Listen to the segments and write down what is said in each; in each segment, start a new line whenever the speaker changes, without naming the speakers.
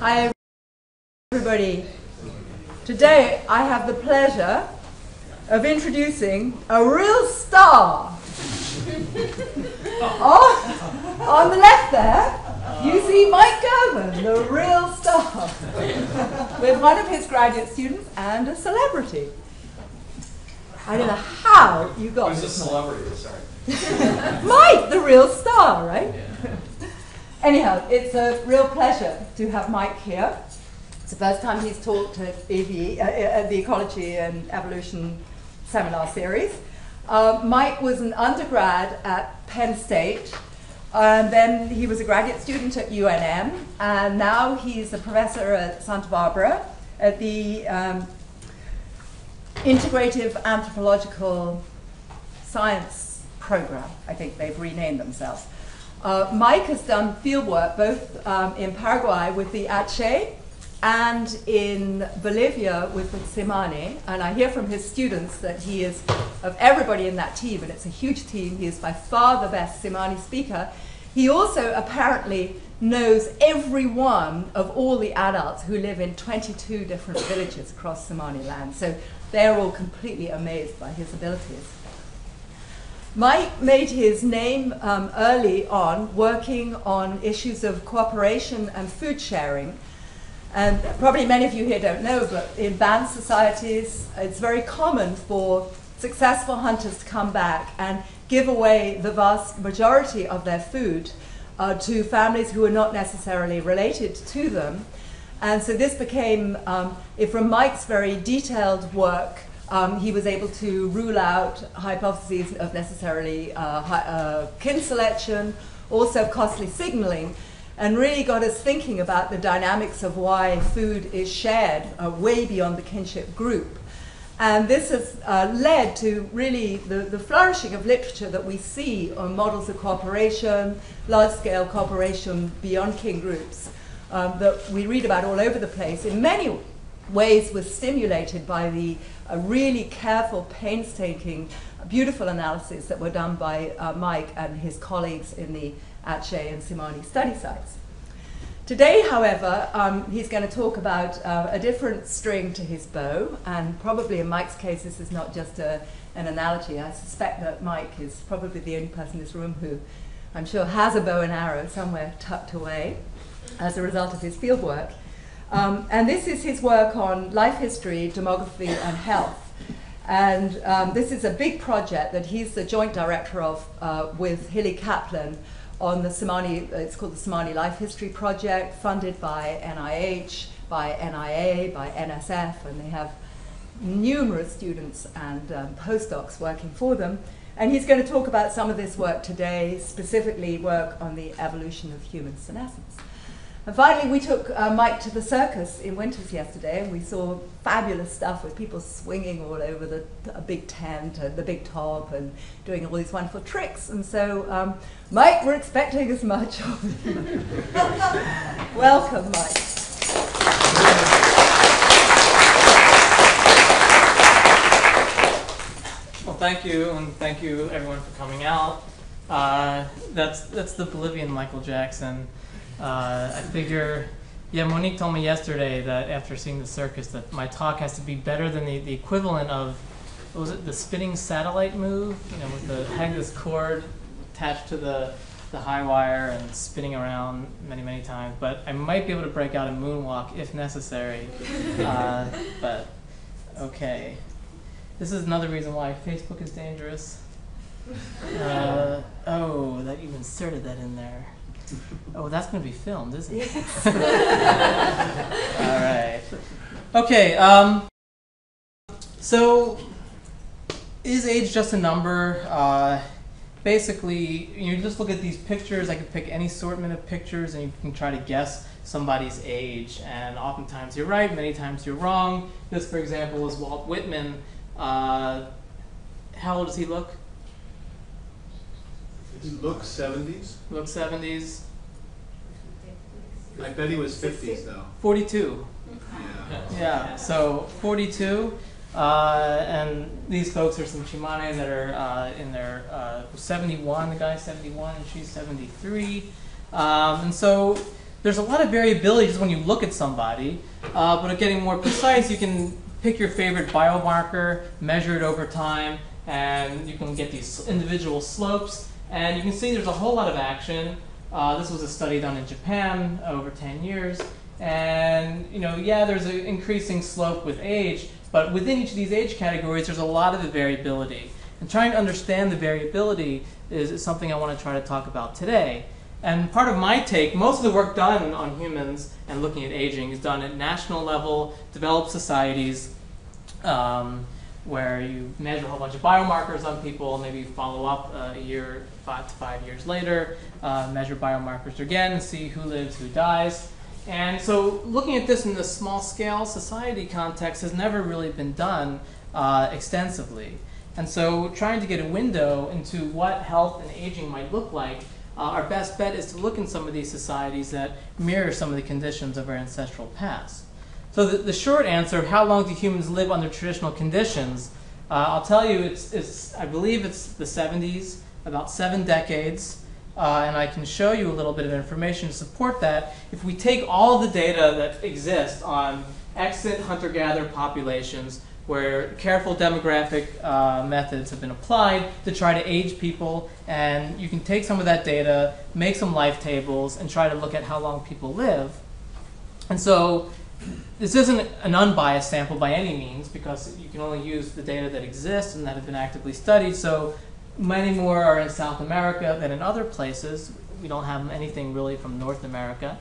Hi, everybody. Today I have the pleasure of introducing a real star. oh, on the left there, you see Mike Gurven, the real star, with one of his graduate students and a celebrity. I don't know how you got
Who's a celebrity? Sorry.
Mike, the real star, right? Anyhow, it's a real pleasure to have Mike here. It's the first time he's talked at EV, uh, uh, the Ecology and Evolution seminar series. Uh, Mike was an undergrad at Penn State, and then he was a graduate student at UNM, and now he's a professor at Santa Barbara at the um, Integrative Anthropological Science Program. I think they've renamed themselves. Uh, Mike has done field work both um, in Paraguay with the Ache and in Bolivia with the Tsimane. And I hear from his students that he is, of everybody in that team, and it's a huge team, he is by far the best Tsimane speaker. He also apparently knows every one of all the adults who live in 22 different villages across Tsimane land. So they're all completely amazed by his abilities. Mike made his name um, early on working on issues of cooperation and food sharing. And probably many of you here don't know, but in band societies, it's very common for successful hunters to come back and give away the vast majority of their food uh, to families who are not necessarily related to them. And so this became, um, from Mike's very detailed work, um, he was able to rule out hypotheses of necessarily uh, hi- uh, kin selection, also costly signaling, and really got us thinking about the dynamics of why food is shared uh, way beyond the kinship group. And this has uh, led to really the, the flourishing of literature that we see on models of cooperation, large scale cooperation beyond kin groups, um, that we read about all over the place. In many ways, was stimulated by the uh, really careful, painstaking, beautiful analysis that were done by uh, Mike and his colleagues in the Ache and Tsimane study sites. Today, however, um, he's going to talk about uh, a different string to his bow, and probably in Mike's case, this is not just a, an analogy. I suspect that Mike is probably the only person in this room who I'm sure has a bow and arrow somewhere tucked away as a result of his field work. Um, and this is his work on life history, demography, and health. And um, this is a big project that he's the joint director of uh, with Hilly Kaplan on the Tsimane, it's called the Tsimane Life History Project, funded by NIH, by NIA, by NSF, and they have numerous students and um, postdocs working for them. And he's going to talk about some of this work today, specifically work on the evolution of human senescence. And finally, we took uh, Mike to the circus in Winters yesterday, and we saw fabulous stuff with people swinging all over the big tent and the big top and doing all these wonderful tricks. And so, um, Mike, we're expecting as much of you. Welcome, Mike.
Well, thank you, and thank you everyone for coming out. Uh, that's that's the Bolivian Michael Jackson. Uh, I figure, yeah. Monique told me yesterday that after seeing the circus, that my talk has to be better than the, the equivalent of, what was it, the spinning satellite move? You know, with the having this cord attached to the the high wire and spinning around many many times. But I might be able to break out a moonwalk if necessary. Uh, but okay. This is another reason why Facebook is dangerous. Uh, oh, that you inserted that in there. Oh, that's going to be filmed, isn't it? All right. Okay. Um, so, is age just a number? Uh, basically, you just look at these pictures. I could pick any assortment of pictures, and you can try to guess somebody's age. And oftentimes you're right. Many times you're wrong. This, for example, is Walt Whitman. Uh, how old does he look?
He looks 70s.
Look 70s.
I bet he was 50s though.
42.
Yeah.
Yeah, so 42. Uh, and these folks are some Tsimane that are uh, in their uh, 71. The guy's 71 and she's 73. Um, and so there's a lot of variability just when you look at somebody. Uh, but getting more precise, you can pick your favorite biomarker, measure it over time, and you can get these individual slopes. And you can see there's a whole lot of action. Uh, this was a study done in Japan over 10 years. And, you know, yeah, there's an increasing slope with age, but within each of these age categories, there's a lot of variability. And trying to understand the variability is, is something I want to try to talk about today. And part of my take, most of the work done on humans and looking at aging is done at national level, developed societies, um, where you measure a whole bunch of biomarkers on people, maybe follow up uh, a year, five years later, uh, measure biomarkers again, see who lives, who dies. And so looking at this in the small scale society context has never really been done uh, extensively. And so trying to get a window into what health and aging might look like, uh, our best bet is to look in some of these societies that mirror some of the conditions of our ancestral past. So the, the short answer, of how long do humans live under traditional conditions? Uh, I'll tell you, it's, it's, I believe it's the 70s, about seven decades. Uh, and I can show you a little bit of information to support that. If we take all the data that exists on extant hunter-gatherer populations, where careful demographic uh, methods have been applied to try to age people, and you can take some of that data, make some life tables, and try to look at how long people live. And so this isn't an unbiased sample by any means because you can only use the data that exists and that have been actively studied. So many more are in South America than in other places. We don't have anything really from North America.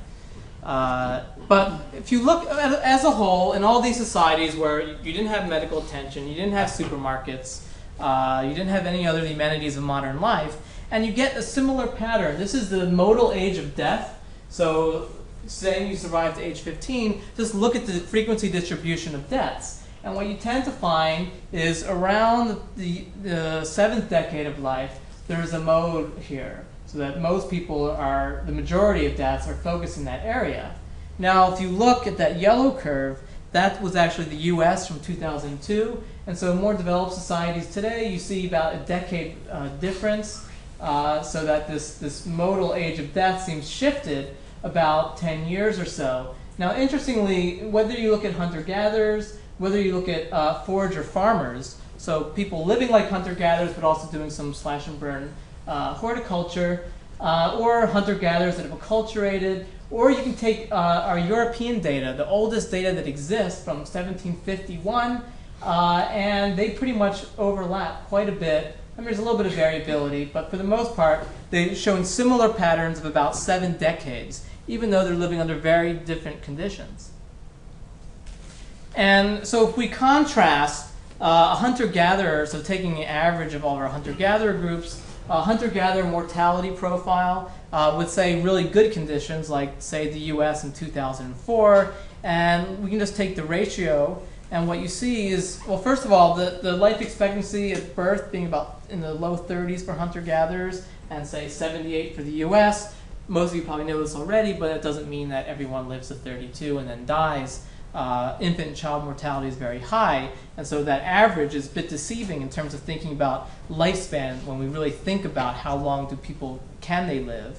Uh, but if you look at, as a whole, in all these societies where you didn't have medical attention, you didn't have supermarkets, uh, you didn't have any other amenities of modern life, and you get a similar pattern. This is the modal age of death. So saying you survived to age 15, just look at the frequency distribution of deaths. And what you tend to find is around the, the seventh decade of life, there's a mode here so that most people are, the majority of deaths are focused in that area. Now, if you look at that yellow curve, that was actually the US from 2002. And so in more developed societies today, you see about a decade uh, difference, uh, so that this, this modal age of death seems shifted about 10 years or so. Now, interestingly, whether you look at hunter-gatherers, whether you look at uh, forager farmers, so people living like hunter-gatherers but also doing some slash and burn uh, horticulture, uh, or hunter-gatherers that have acculturated, or you can take uh, our European data, the oldest data that exists from 1751, uh, and they pretty much overlap quite a bit. I mean, there's a little bit of variability, but for the most part, they're showing similar patterns of about seven decades, even though they're living under very different conditions. And so if we contrast uh, a hunter-gatherer, so taking the average of all of our hunter-gatherer groups, uh, hunter-gatherer mortality profile uh, would say really good conditions, like say the U.S. in 2004, and we can just take the ratio, and what you see is, well, first of all, the, the life expectancy at birth being about in the low 30s for hunter-gatherers, and say 78 for the U.S. Most of you probably know this already, but it doesn't mean that everyone lives to 32 and then dies uh, infant and child mortality is very high, and so that average is a bit deceiving in terms of thinking about lifespan when we really think about how long do people can they live.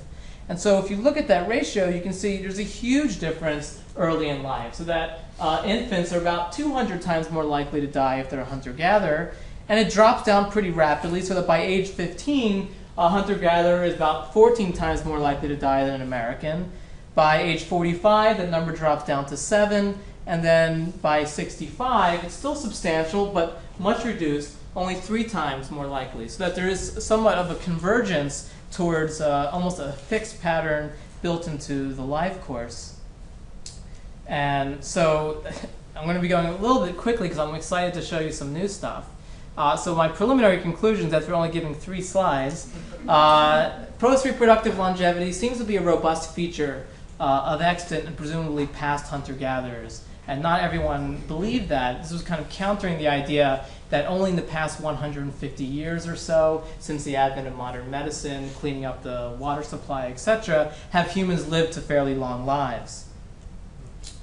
And so if you look at that ratio, you can see there's a huge difference early in life. So that uh, infants are about 200 times more likely to die if they're a hunter-gatherer, and it drops down pretty rapidly so that by age 15, a hunter-gatherer is about 14 times more likely to die than an American. By age 45, that number drops down to 7, and then by 65, it's still substantial, but much reduced, only three times more likely. So that there is somewhat of a convergence towards uh, almost a fixed pattern built into the life course. And so I'm going to be going a little bit quickly because I'm excited to show you some new stuff. Uh, so my preliminary conclusions, after only giving three slides, uh, post-reproductive longevity seems to be a robust feature uh, of extant and presumably past hunter-gatherers and not everyone believed that. This was kind of countering the idea that only in the past 150 years or so, since the advent of modern medicine, cleaning up the water supply, etc., have humans lived to fairly long lives.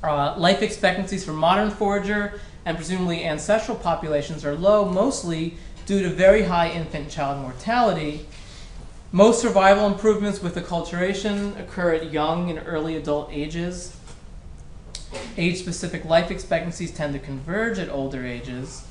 Uh, life expectancies for modern forager and presumably ancestral populations are low, mostly due to very high infant child mortality. Most survival improvements with acculturation occur at young and early adult ages. Age specific life expectancies tend to converge at older ages.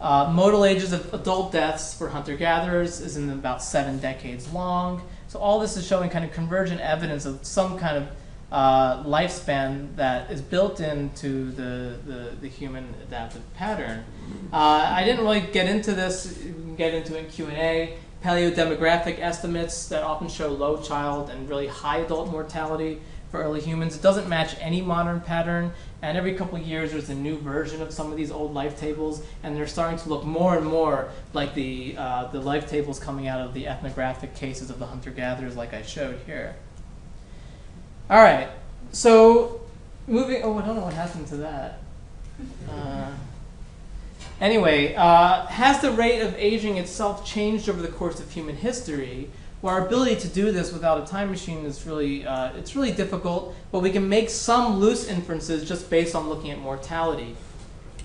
Uh, modal ages of adult deaths for hunter gatherers is in about seven decades long. So, all this is showing kind of convergent evidence of some kind of uh, lifespan that is built into the, the, the human adaptive pattern. Uh, I didn't really get into this, we can get into it in Q&A. Paleodemographic estimates that often show low child and really high adult mortality for early humans. It doesn't match any modern pattern, and every couple of years there's a new version of some of these old life tables, and they're starting to look more and more like the, uh, the life tables coming out of the ethnographic cases of the hunter-gatherers like I showed here. All right, so moving. Oh, I don't know what happened to that. Uh, anyway, uh, has the rate of aging itself changed over the course of human history? Well, our ability to do this without a time machine is really uh, it's really difficult, but we can make some loose inferences just based on looking at mortality,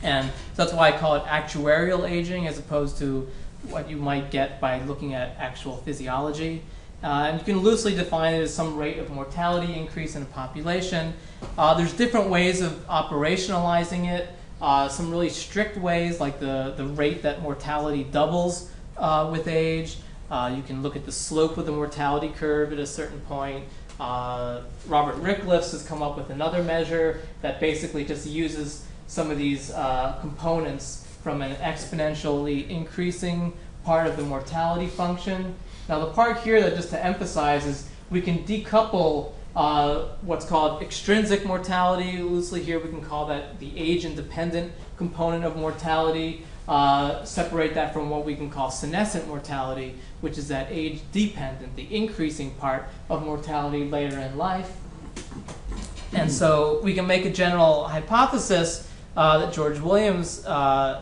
and that's why I call it actuarial aging as opposed to what you might get by looking at actual physiology. Uh, and you can loosely define it as some rate of mortality increase in a population. Uh, there's different ways of operationalizing it. Uh, some really strict ways, like the, the rate that mortality doubles uh, with age. Uh, you can look at the slope of the mortality curve at a certain point. Uh, Robert Ricklefs has come up with another measure that basically just uses some of these components from an exponentially increasing part of the mortality function now the part here that just to emphasize is we can decouple uh, what's called extrinsic mortality. Loosely here we can call that the age-independent component of mortality. Uh, separate that from what we can call senescent mortality, which is that age-dependent, the increasing part of mortality later in life. And so we can make a general hypothesis uh, that George Williams uh,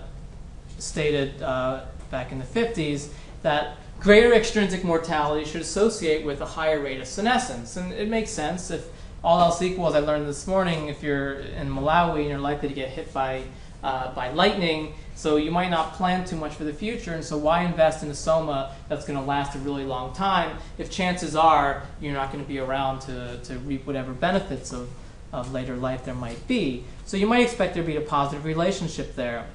stated uh, back in the 50s that greater extrinsic mortality should associate with a higher rate of senescence. And it makes sense if all else equal, as I learned this morning, if you're in Malawi and you're likely to get hit by, uh, by lightning, so you might not plan too much for the future, and so why invest in a soma that's going to last a really long time if chances are you're not going to be around to, to reap whatever benefits of, of later life there might be. So you might expect there to be a positive relationship there.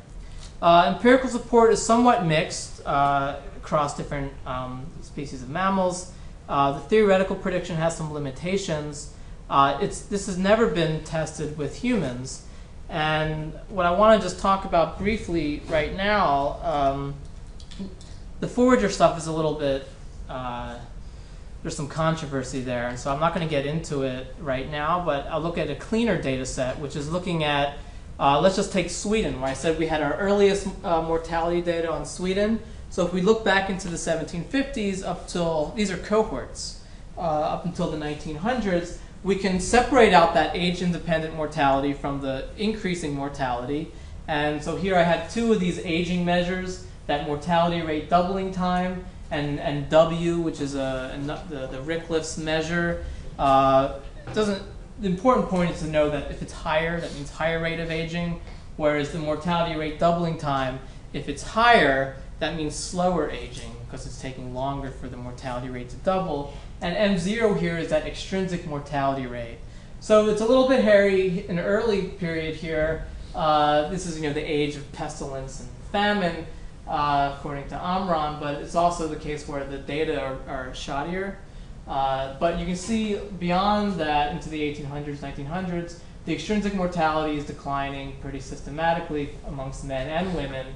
Uh, empirical support is somewhat mixed. Uh, across different um, species of mammals. Uh, the theoretical prediction has some limitations. Uh, it's, this has never been tested with humans. And what I want to just talk about briefly right now, um, the forager stuff is a little bit, uh, there's some controversy there. And so I'm not going to get into it right now, but I'll look at a cleaner data set, which is looking at, uh, let's just take Sweden, where I said we had our earliest uh, mortality data on Sweden. So if we look back into the 1750s up till, these are cohorts, uh, up until the 1900s, we can separate out that age-independent mortality from the increasing mortality. And so here I had two of these aging measures, that mortality rate doubling time, and, and W, which is a, the, the Ricklefs measure. Uh, doesn't, the important point is to know that if it's higher, that means higher rate of aging, whereas the mortality rate doubling time, if it's higher, that means slower aging because it's taking longer for the mortality rate to double. And M0 here is that extrinsic mortality rate. So it's a little bit hairy in early period here. Uh, this is you know the age of pestilence and famine, uh, according to Omran, but it's also the case where the data are, are shoddier. Uh, but you can see beyond that into the 1800s, 1900s, the extrinsic mortality is declining pretty systematically amongst men and women.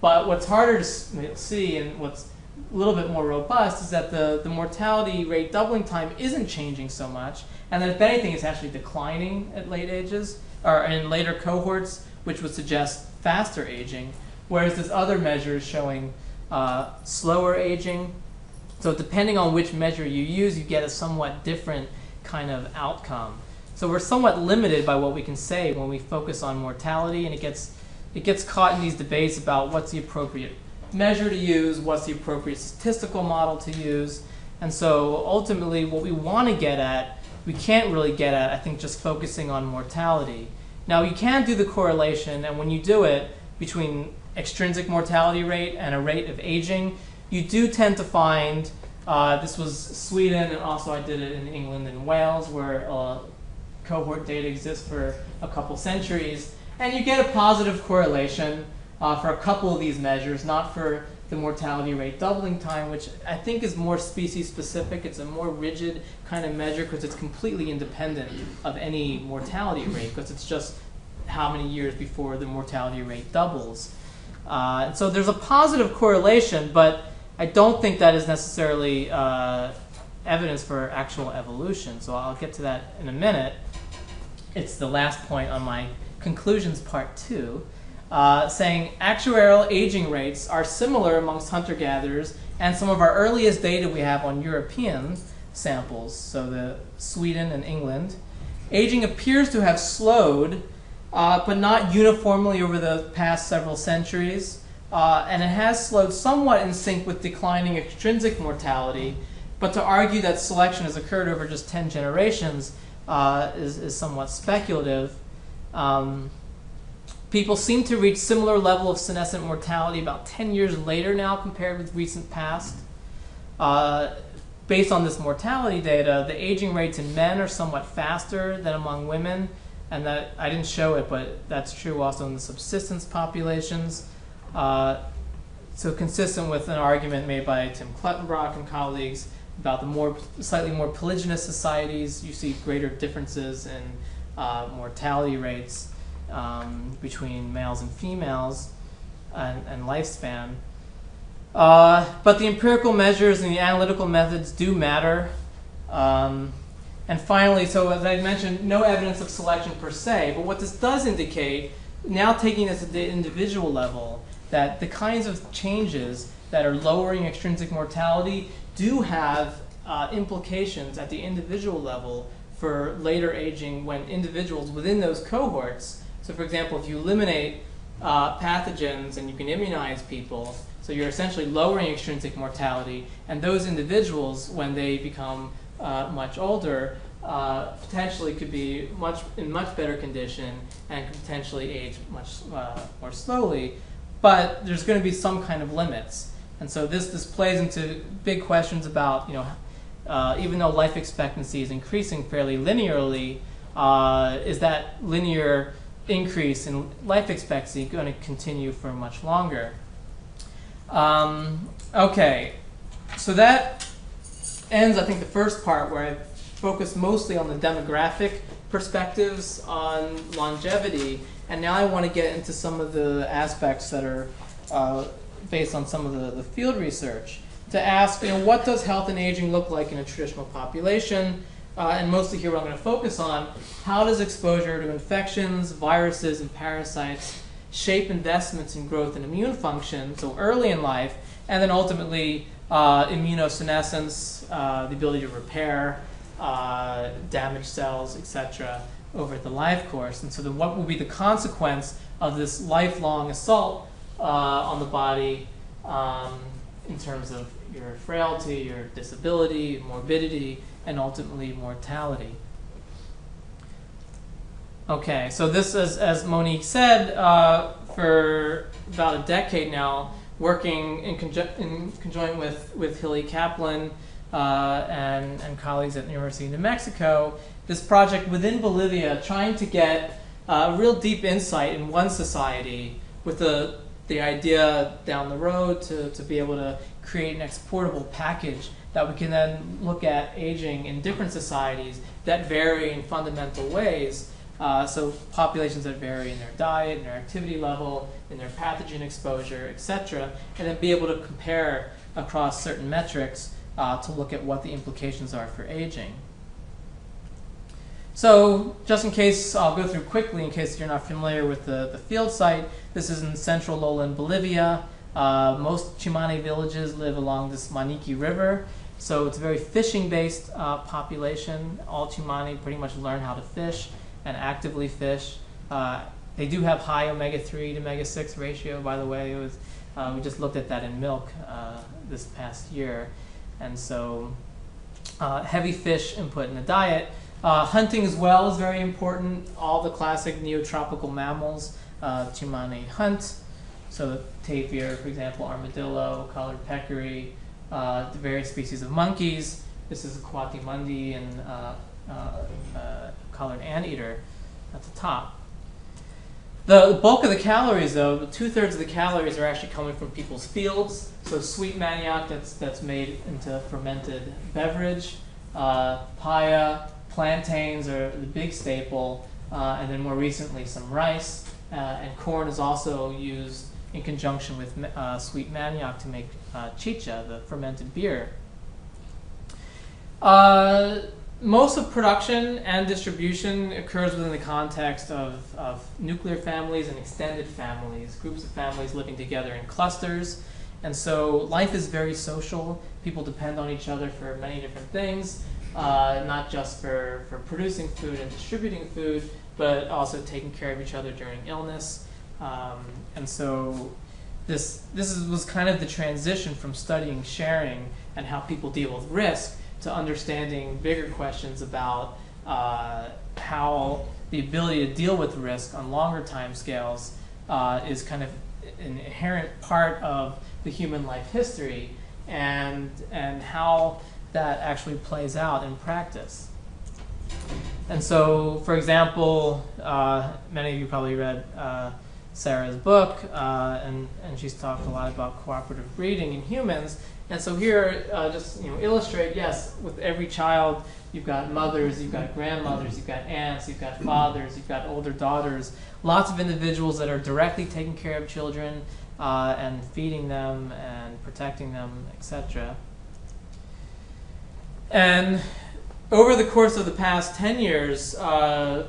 But what's harder to see and what's a little bit more robust is that the, the mortality rate doubling time isn't changing so much, and that if anything, it's actually declining at late ages or in later cohorts, which would suggest faster aging, whereas this other measure is showing uh, slower aging. So depending on which measure you use, you get a somewhat different kind of outcome. So we're somewhat limited by what we can say when we focus on mortality, and it gets it gets caught in these debates about what's the appropriate measure to use, what's the appropriate statistical model to use. And so ultimately, what we want to get at, we can't really get at, I think, just focusing on mortality. Now, you can do the correlation, and when you do it between extrinsic mortality rate and a rate of aging, you do tend to find Uh, this was Sweden, and also I did it in England and Wales, where uh, cohort data exists for a couple centuries. And you get a positive correlation uh, for a couple of these measures, not for the mortality rate doubling time, which I think is more species specific. It's a more rigid kind of measure because it's completely independent of any mortality rate because it's just how many years before the mortality rate doubles. Uh, so there's a positive correlation, but I don't think that is necessarily uh, evidence for actual evolution. So I'll get to that in a minute. It's the last point on my conclusions part two, uh, saying actuarial aging rates are similar amongst hunter-gatherers and some of our earliest data we have on European samples, so the Sweden and England. Aging appears to have slowed, uh, but not uniformly over the past several centuries. Uh, and it has slowed somewhat in sync with declining extrinsic mortality, but to argue that selection has occurred over just 10 generations uh, is, is somewhat speculative. Um, people seem to reach similar level of senescent mortality about 10 years later now compared with recent past. Uh, based on this mortality data, the aging rates in men are somewhat faster than among women, and that I didn't show it, but that's true also in the subsistence populations. Uh, so consistent with an argument made by Tim Clutton-Brock and colleagues about the more slightly more polygynous societies, you see greater differences in uh, mortality rates um, between males and females and, and lifespan. Uh, but the empirical measures and the analytical methods do matter. Um, and finally, so as I mentioned, no evidence of selection per se, but what this does indicate, now taking this at the individual level, that the kinds of changes that are lowering extrinsic mortality do have uh, implications at the individual level for later aging when individuals within those cohorts, so for example, if you eliminate uh, pathogens and you can immunize people, so you're essentially lowering extrinsic mortality, and those individuals, when they become uh, much older, uh, potentially could be much in much better condition and could potentially age much uh, more slowly but there's going to be some kind of limits. And so this, this plays into big questions about, you know, uh, even though life expectancy is increasing fairly linearly, uh, is that linear increase in life expectancy going to continue for much longer? Um, okay, so that ends, I think, the first part where I focused mostly on the demographic perspectives on longevity and now I want to get into some of the aspects that are uh, based on some of the, the field research to ask, you know, what does health and aging look like in a traditional population? Uh, and mostly here what I'm going to focus on, how does exposure to infections, viruses, and parasites shape investments in growth and immune function, so early in life, and then ultimately uh, immunosenescence, uh, the ability to repair uh, damaged cells, etc over the life course. And so then what will be the consequence of this lifelong assault uh, on the body um, in terms of your frailty, your disability, morbidity, and ultimately mortality. Okay, so this, as, as Monique said, uh, for about a decade now, working in, conju- in conjoint with, with Hilly Kaplan uh, and, and colleagues at the University of New Mexico, this project within Bolivia trying to get uh, a real deep insight in one society with the, the idea down the road to, to be able to create an exportable package that we can then look at aging in different societies that vary in fundamental ways. Uh, so populations that vary in their diet, in their activity level, in their pathogen exposure, etc., and then be able to compare across certain metrics uh, to look at what the implications are for aging. So just in case, I'll go through quickly in case you're not familiar with the, the field site. This is in central lowland Bolivia. Uh, most Tsimane villages live along this Maniqui River. So it's a very fishing-based uh, population. All Tsimane pretty much learn how to fish and actively fish. Uh, they do have high omega-3 to omega-6 ratio, by the way. It was, uh, we just looked at that in milk uh, this past year. And so uh, heavy fish input in the diet. Uh, hunting as well is very important. All the classic neotropical mammals, Tsimane hunt. So tapir, for example, armadillo, collared peccary, uh, the various species of monkeys. This is a coatimundi and uh, uh, uh, collared anteater at the top. The bulk of the calories, though, two thirds of the calories are actually coming from people's fields. So sweet manioc that's that's made into fermented beverage, uh, paya, plantains are the big staple, uh, and then more recently some rice uh, and corn is also used in conjunction with uh, sweet manioc to make uh, chicha, the fermented beer. Uh, most of production and distribution occurs within the context of, of nuclear families and extended families, groups of families living together in clusters. And so life is very social. People depend on each other for many different things, uh, not just for, for producing food and distributing food, but also taking care of each other during illness. Um, and so this, this is, was kind of the transition from studying sharing and how people deal with risk to understanding bigger questions about uh, how the ability to deal with risk on longer time scales uh, is kind of an inherent part of the human life history and, and how that actually plays out in practice. And so, for example, uh, many of you probably read uh, Sarah's book, uh, and, and she's talked a lot about cooperative breeding in humans. And so here, uh, just you know, illustrate, yes, with every child, you've got mothers, you've got grandmothers, you've got aunts, you've got fathers, you've got older daughters, lots of individuals that are directly taking care of children uh, and feeding them and protecting them, etc. And over the course of the past 10 years, uh,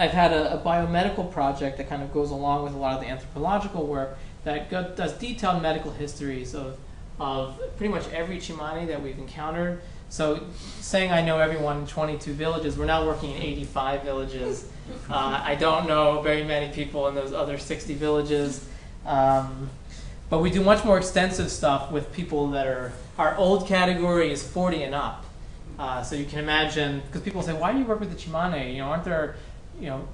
I've had a, a, biomedical project that kind of goes along with a lot of the anthropological work that go, does detailed medical histories of of pretty much every Tsimane that we've encountered. So saying I know everyone in 22 villages, we're now working in 85 villages. Uh, I don't know very many people in those other 60 villages. Um, but we do much more extensive stuff with people that are, our old category is 40 and up. Uh, so you can imagine, because people say, why do you work with the Tsimane? You know, aren't there, you know,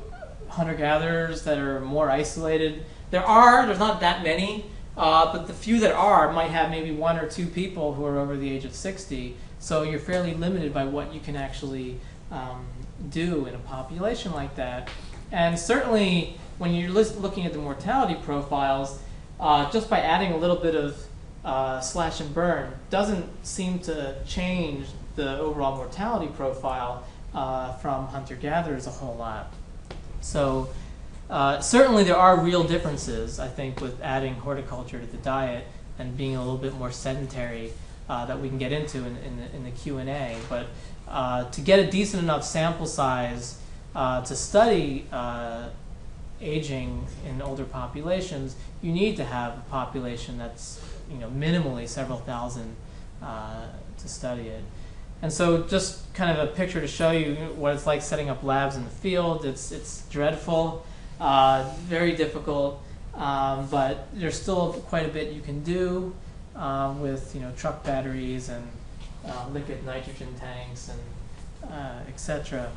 hunter-gatherers that are more isolated? There are, there's not that many, uh, but the few that are might have maybe one or two people who are over the age of 60. So you're fairly limited by what you can actually um, do in a population like that. And certainly when you're looking at the mortality profiles, uh, just by adding a little bit of uh, slash and burn doesn't seem to change the overall mortality profile uh, from hunter-gatherers a whole lot. So uh, certainly, there are real differences, I think, with adding horticulture to the diet and being a little bit more sedentary uh, that we can get into in, in the, in the Q&A. But uh, to get a decent enough sample size uh, to study uh, aging in older populations, you need to have a population that's you know, minimally several thousand to study it. And so just kind of a picture to show you what it's like setting up labs in the field. It's, it's dreadful. Uh, very difficult, um, but there's still quite a bit you can do um, with you know truck batteries and uh, liquid nitrogen tanks and uh, etc.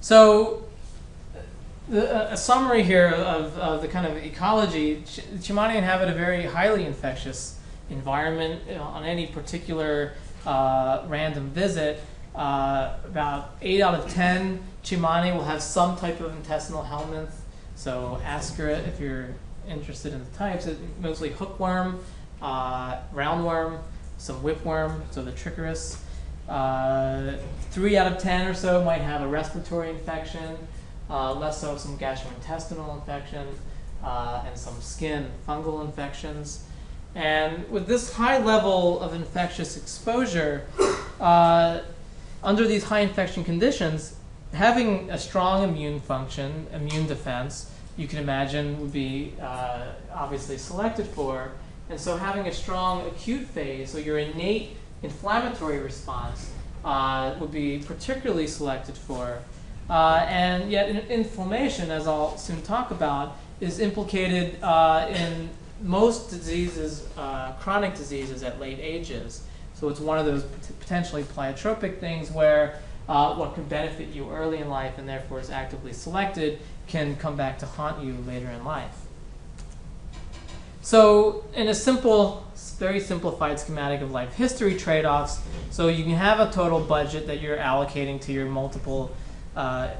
So the, a summary here of, of, the kind of ecology, Ch Tsimane inhabit a very highly infectious environment you know, on any particular uh, random visit. Uh, about 8 out of 10 Tsimane will have some type of intestinal helminth. So ask her if you're interested in the types. It's mostly hookworm, uh, roundworm, some whipworm, so the trichuris. Uh, three out of 10 or so might have a respiratory infection, uh, less so some gastrointestinal infection, uh, and some skin fungal infections. And with this high level of infectious exposure, uh, under these high infection conditions, having a strong immune function, immune defense, you can imagine would be uh, obviously selected for. And so having a strong acute phase, so your innate inflammatory response, uh, would be particularly selected for. Uh, and yet inflammation, as I'll soon talk about, is implicated uh, in most diseases, uh, chronic diseases at late ages. So it's one of those potentially pleiotropic things where uh, what can benefit you early in life and therefore is actively selected can come back to haunt you later in life. So in a simple very simplified schematic of life history trade-offs. So you can have a total budget that you're allocating to your multiple uh,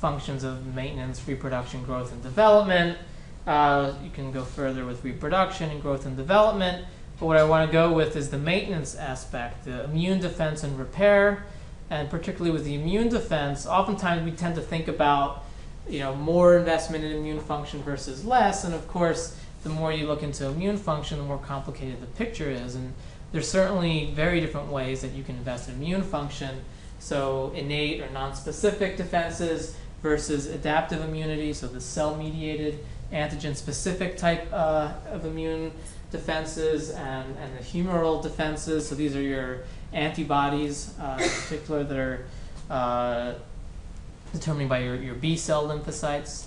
functions of maintenance, reproduction, growth, and development. Uh, you can go further with reproduction and growth and development. But what I want to go with is the maintenance aspect, the immune defense and repair. And particularly with the immune defense, oftentimes we tend to think about you know, more investment in immune function versus less. And of course, the more you look into immune function, the more complicated the picture is. And there's certainly very different ways that you can invest in immune function. So innate or non-specific defenses versus adaptive immunity, so the cell-mediated antigen-specific type uh, of immune defenses and, and the humoral defenses. So these are your antibodies, uh, in particular, that are uh, determined by your, your B cell lymphocytes.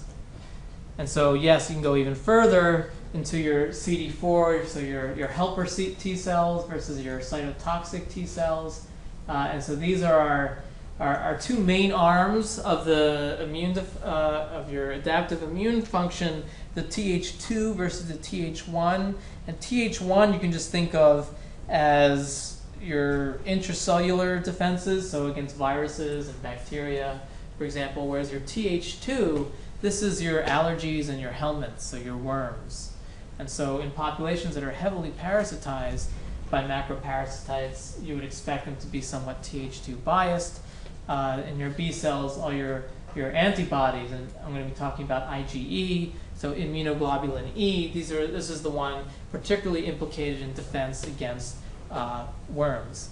And so, yes, you can go even further into your CD4, so your, your helper T cells versus your cytotoxic T cells. Uh, and so these are our, our, two main arms of the immune uh, of your adaptive immune function, the Th2 versus the Th1. And Th1 you can just think of as your intracellular defenses, so against viruses and bacteria for example, whereas your Th2, this is your allergies and your helminths, so your worms. And so in populations that are heavily parasitized by macroparasites, you would expect them to be somewhat Th2 biased. Uh, in your B cells, all your, your antibodies, and I'm going to be talking about IgE, so immunoglobulin E, these are, this is the one particularly implicated in defense against uh, worms.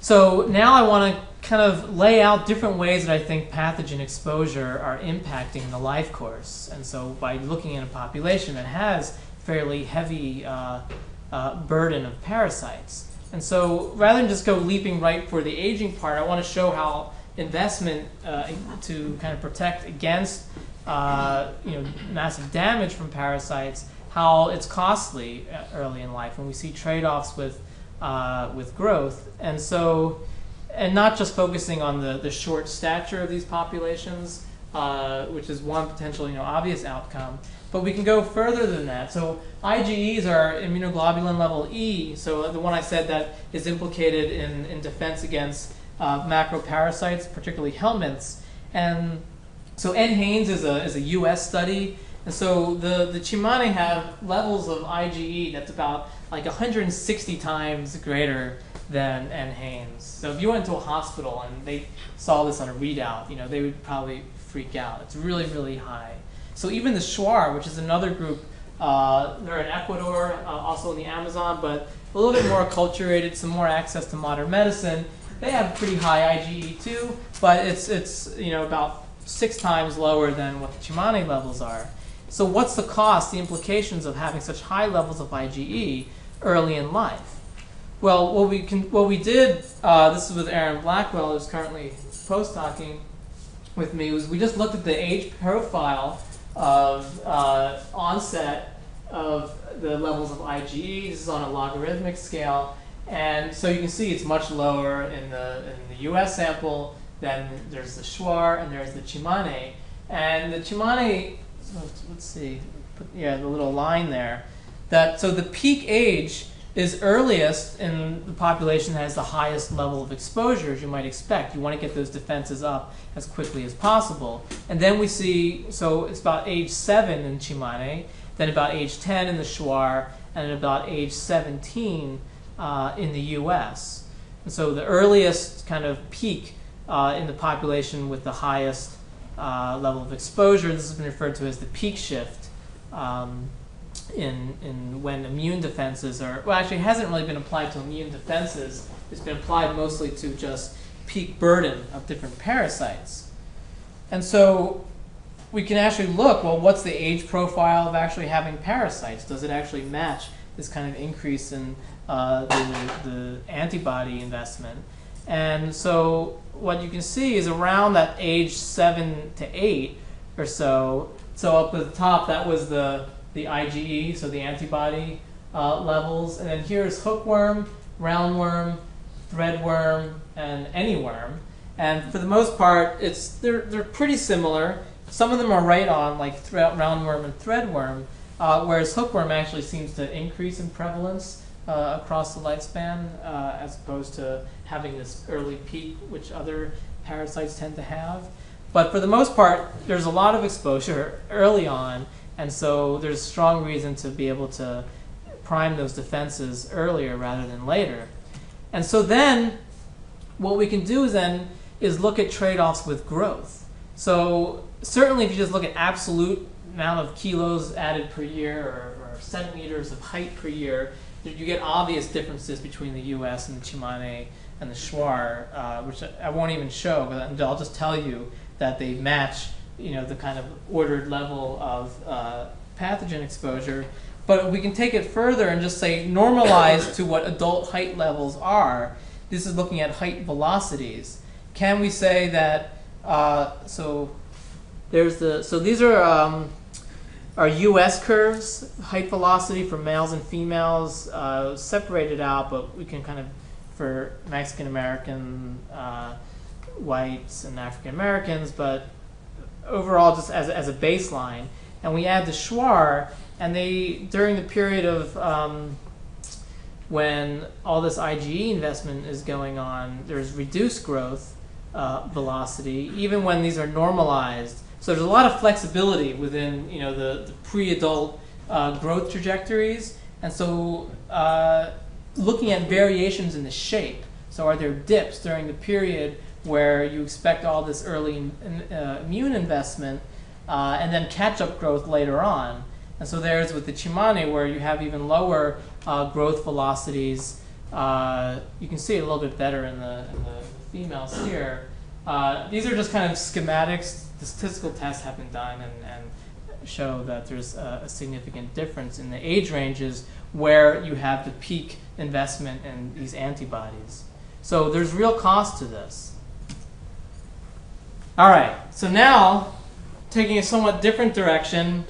So now I want to kind of lay out different ways that I think pathogen exposure are impacting the life course. And so by looking at a population that has fairly heavy uh, uh, burden of parasites. And so rather than just go leaping right for the aging part, I want to show how investment uh, to kind of protect against uh, you know, massive damage from parasites, how it's costly uh, early in life. And we see trade-offs with uh, with growth. And so, and not just focusing on the, the short stature of these populations, uh, which is one potential you know, obvious outcome, but we can go further than that. So IgEs are immunoglobulin level E, so the one I said that is implicated in, in defense against uh, macroparasites, particularly helminths. And so NHANES is a, is a US study. And so the, the Tsimane have levels of IgE that's about like 160 times greater than NHANES. So if you went to a hospital and they saw this on a readout, you know, they would probably freak out. It's really, really high. So even the Shuar, which is another group, uh, they're in Ecuador, uh, also in the Amazon, but a little bit more acculturated, some more access to modern medicine. They have pretty high IgE too, but it's, it's you know, about six times lower than what the Tsimane levels are. So what's the cost, the implications of having such high levels of IgE early in life? Well, what we can, what we did, uh, this is with Aaron Blackwell, who's currently postdocing with me, was we just looked at the age profile of uh, onset of the levels of IgE. This is on a logarithmic scale, and so you can see it's much lower in the in the U.S. sample. Then there's the Shuar and there's the Tsimane, and the Tsimane. Let's see, put, yeah, the little line there that so the peak age is earliest in the population that has the highest level of exposure, as you might expect. You want to get those defenses up as quickly as possible. And then we see, so it's about age 7 in Tsimane, then about age 10 in the Shuar, and about age 17 uh, in the US. And so the earliest kind of peak uh, in the population with the highest uh, level of exposure, this has been referred to as the peak shift. Um, in, in when immune defenses are, well, actually, hasn't really been applied to immune defenses. It's been applied mostly to just peak burden of different parasites. And so we can actually look, well, what's the age profile of actually having parasites? Does it actually match this kind of increase in uh, the, the antibody investment? And so what you can see is around that age 7 to 8 or so, so up at the top, that was the the IgE, so the antibody uh, levels. And then here's hookworm, roundworm, threadworm, and any worm. And for the most part, it's they're, they're pretty similar. Some of them are right on, like roundworm and threadworm. uh, whereas hookworm actually seems to increase in prevalence uh, across the lifespan uh, as opposed to having this early peak, which other parasites tend to have. But for the most part, there's a lot of exposure early on, and so there's strong reason to be able to prime those defenses earlier rather than later. And so then, what we can do then is look at trade-offs with growth. So certainly, if you just look at absolute amount of kilos added per year or, or centimeters of height per year, you get obvious differences between the U.S. and the Tsimane and the Shuar, uh, which I won't even show, but I'll just tell you that they match, you know, the kind of ordered level of uh, pathogen exposure. But we can take it further and just say normalize to what adult height levels are. This is looking at height velocities. Can we say that? Uh, so there's the so these are um, our U.S. curves, height velocity for males and females, uh, separated out, but we can kind of for Mexican American, uh, whites, and African Americans, but overall just as, as a baseline. And we add the Shuar, and they, during the period of um, when all this IgE investment is going on, there's reduced growth uh, velocity, even when these are normalized. So there's a lot of flexibility within you know the, the pre-adult uh, growth trajectories, and so uh, looking at variations in the shape. So are there dips during the period where you expect all this early uh, immune investment uh, and then catch-up growth later on? And so there's with the Tsimane where you have even lower uh, growth velocities. Uh, you can see it a little bit better in the, in the females here. Uh, these are just kind of schematics. The statistical tests have been done and, and show that there's a, a significant difference in the age ranges where you have the peak investment in these antibodies. So there's real cost to this. All right, so now taking a somewhat different direction,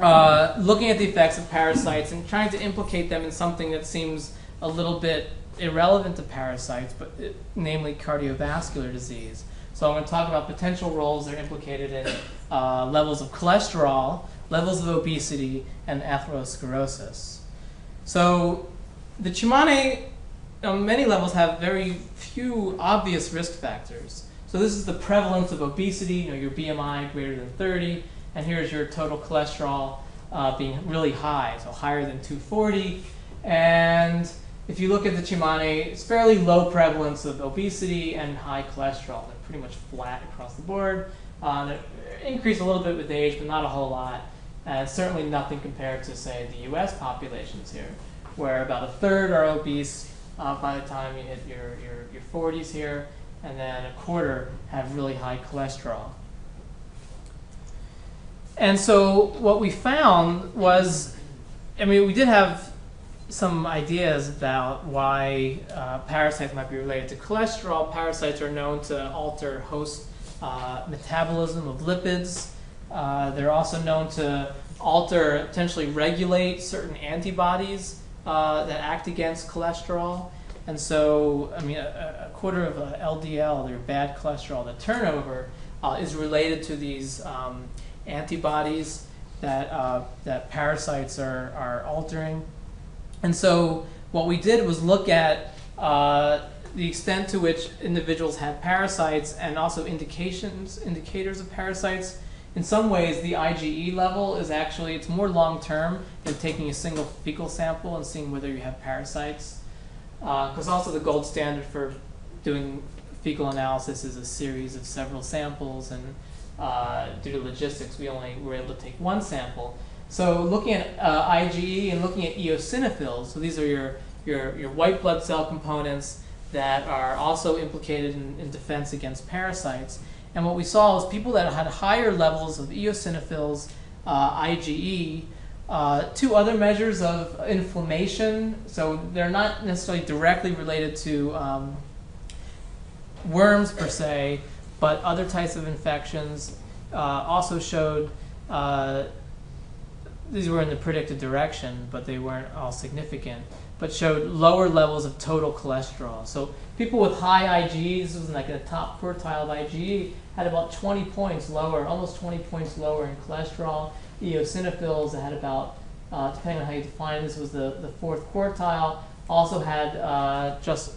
uh, looking at the effects of parasites and trying to implicate them in something that seems a little bit irrelevant to parasites, but it, namely cardiovascular disease. So I'm going to talk about potential roles that are implicated in uh, levels of cholesterol, levels of obesity, and atherosclerosis. So the Tsimane, on many levels, have very few obvious risk factors. So this is the prevalence of obesity, you know, your BMI greater than 30, and here's your total cholesterol uh, being really high, so higher than 240. And if you look at the Tsimane, it's fairly low prevalence of obesity and high cholesterol. They're pretty much flat across the board. Uh, they increase a little bit with age, but not a whole lot. And certainly nothing compared to, say, the US populations here, where about a third are obese uh, by the time you hit your, your, your 40s here, and then a quarter have really high cholesterol. And so what we found was, I mean, we did have some ideas about why uh, parasites might be related to cholesterol. Parasites are known to alter host uh, metabolism of lipids. Uh, they're also known to alter, potentially regulate certain antibodies uh, that act against cholesterol. And so, I mean, a, a quarter of LDL, their bad cholesterol, the turnover, uh, is related to these um, antibodies that, uh, that parasites are, are altering. And so, what we did was look at uh, the extent to which individuals had parasites and also indications, indicators of parasites. In some ways, the IgE level is actually, it's more long term than taking a single fecal sample and seeing whether you have parasites. Because uh, also the gold standard for doing fecal analysis is a series of several samples, and uh, due to logistics, we only were able to take one sample. So looking at uh, IgE and looking at eosinophils, so these are your, your, your white blood cell components that are also implicated in, in defense against parasites. And what we saw is people that had higher levels of eosinophils, uh, IgE, uh, two other measures of inflammation, so they're not necessarily directly related to um, worms per se, but other types of infections uh, also showed uh, these were in the predicted direction, but they weren't all significant. but showed lower levels of total cholesterol. So people with high IgE, this was like the top quartile of IgE, had about 20 points lower, almost 20 points lower in cholesterol. Eosinophils that had about, uh, depending on how you define this, was the, the fourth quartile, also had uh, just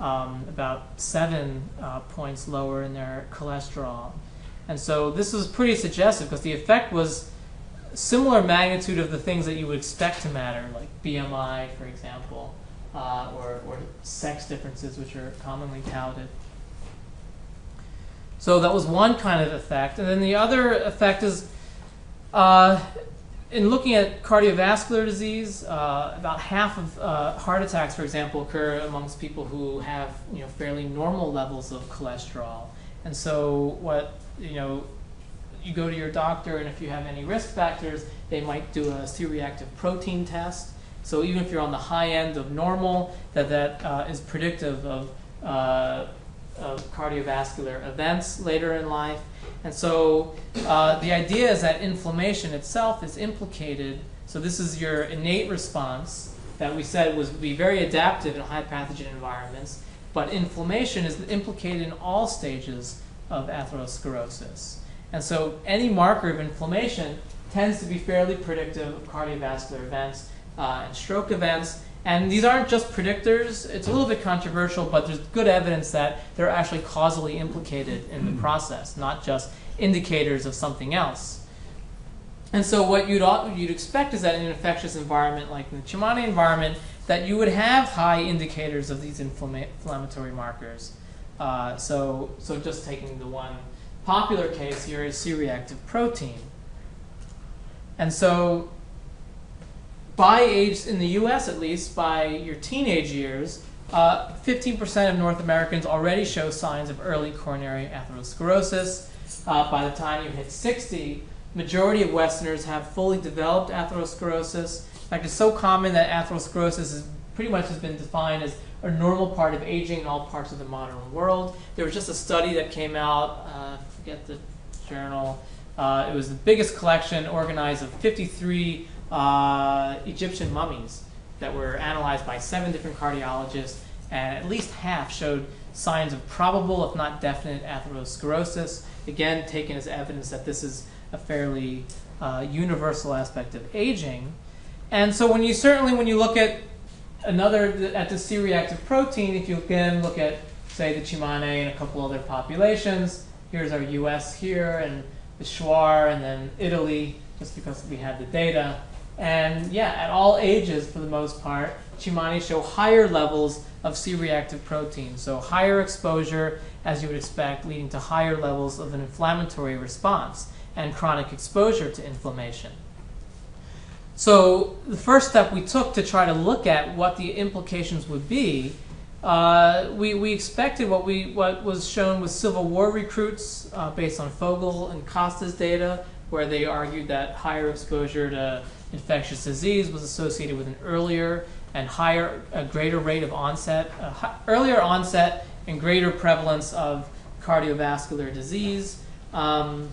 um, about seven uh, points lower in their cholesterol. And so this was pretty suggestive because the effect was similar magnitude of the things that you would expect to matter, like BMI, for example, uh, or, or sex differences, which are commonly touted. So that was one kind of effect. And then the other effect is uh, in looking at cardiovascular disease, uh, about half of uh, heart attacks, for example, occur amongst people who have you know fairly normal levels of cholesterol. And so what you know, you go to your doctor, and if you have any risk factors, they might do a C-reactive protein test. So even if you're on the high end of normal, that that uh, is predictive of, uh, of cardiovascular events later in life. And so uh, the idea is that inflammation itself is implicated. So this is your innate response that we said was be very adaptive in high pathogen environments. But inflammation is implicated in all stages of atherosclerosis. And so any marker of inflammation tends to be fairly predictive of cardiovascular events uh, and stroke events. And these aren't just predictors. It's a little bit controversial, but there's good evidence that they're actually causally implicated in the process, not just indicators of something else. And so what you'd, you'd expect is that in an infectious environment like the Tsimane environment, that you would have high indicators of these inflammatory markers. Uh, so, so just taking the one popular case here is C-reactive protein. And so by age, in the US at least, by your teenage years, 15% uh, of North Americans already show signs of early coronary atherosclerosis. Uh, by the time you hit 60, majority of Westerners have fully developed atherosclerosis. In fact, it's so common that atherosclerosis is pretty much has been defined as a normal part of aging in all parts of the modern world. There was just a study that came out, uh, forget the journal, uh, it was the biggest collection organized of 53 uh, Egyptian mummies that were analyzed by seven different cardiologists, and at least half showed signs of probable, if not definite, atherosclerosis. Again, taken as evidence that this is a fairly uh, universal aspect of aging. And so when you certainly, when you look at another, at the C-reactive protein, if you again look at, say, the Tsimane and a couple other populations, here's our US here, and the Shuar, and then Italy, just because we had the data. And yeah, at all ages, for the most part, Tsimane show higher levels of C-reactive protein. So higher exposure, as you would expect, leading to higher levels of an inflammatory response and chronic exposure to inflammation. So the first step we took to try to look at what the implications would be, uh, we, we expected what, we, what was shown with Civil War recruits uh, based on Fogel and Costa's data, where they argued that higher exposure to infectious disease was associated with an earlier and higher, a greater rate of onset, earlier onset and greater prevalence of cardiovascular disease. Um,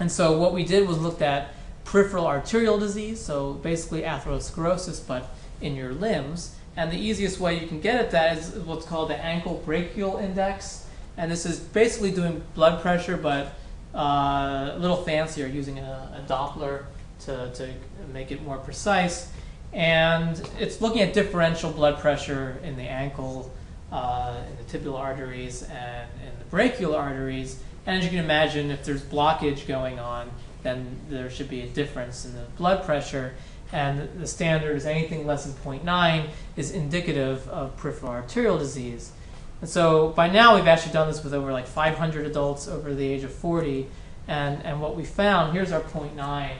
and so what we did was looked at peripheral arterial disease, so basically atherosclerosis, but in your limbs. And the easiest way you can get at that is what's called the ankle brachial index. And this is basically doing blood pressure, but uh, a little fancier, using a, a Doppler to, to make it more precise. And it's looking at differential blood pressure in the ankle, uh, in the tibial arteries, and in the brachial arteries. And as you can imagine, if there's blockage going on, then there should be a difference in the blood pressure. And the standard is anything less than 0.9 is indicative of peripheral arterial disease. And so by now we've actually done this with over like 500 adults over the age of 40. And, and what we found, here's our 0.9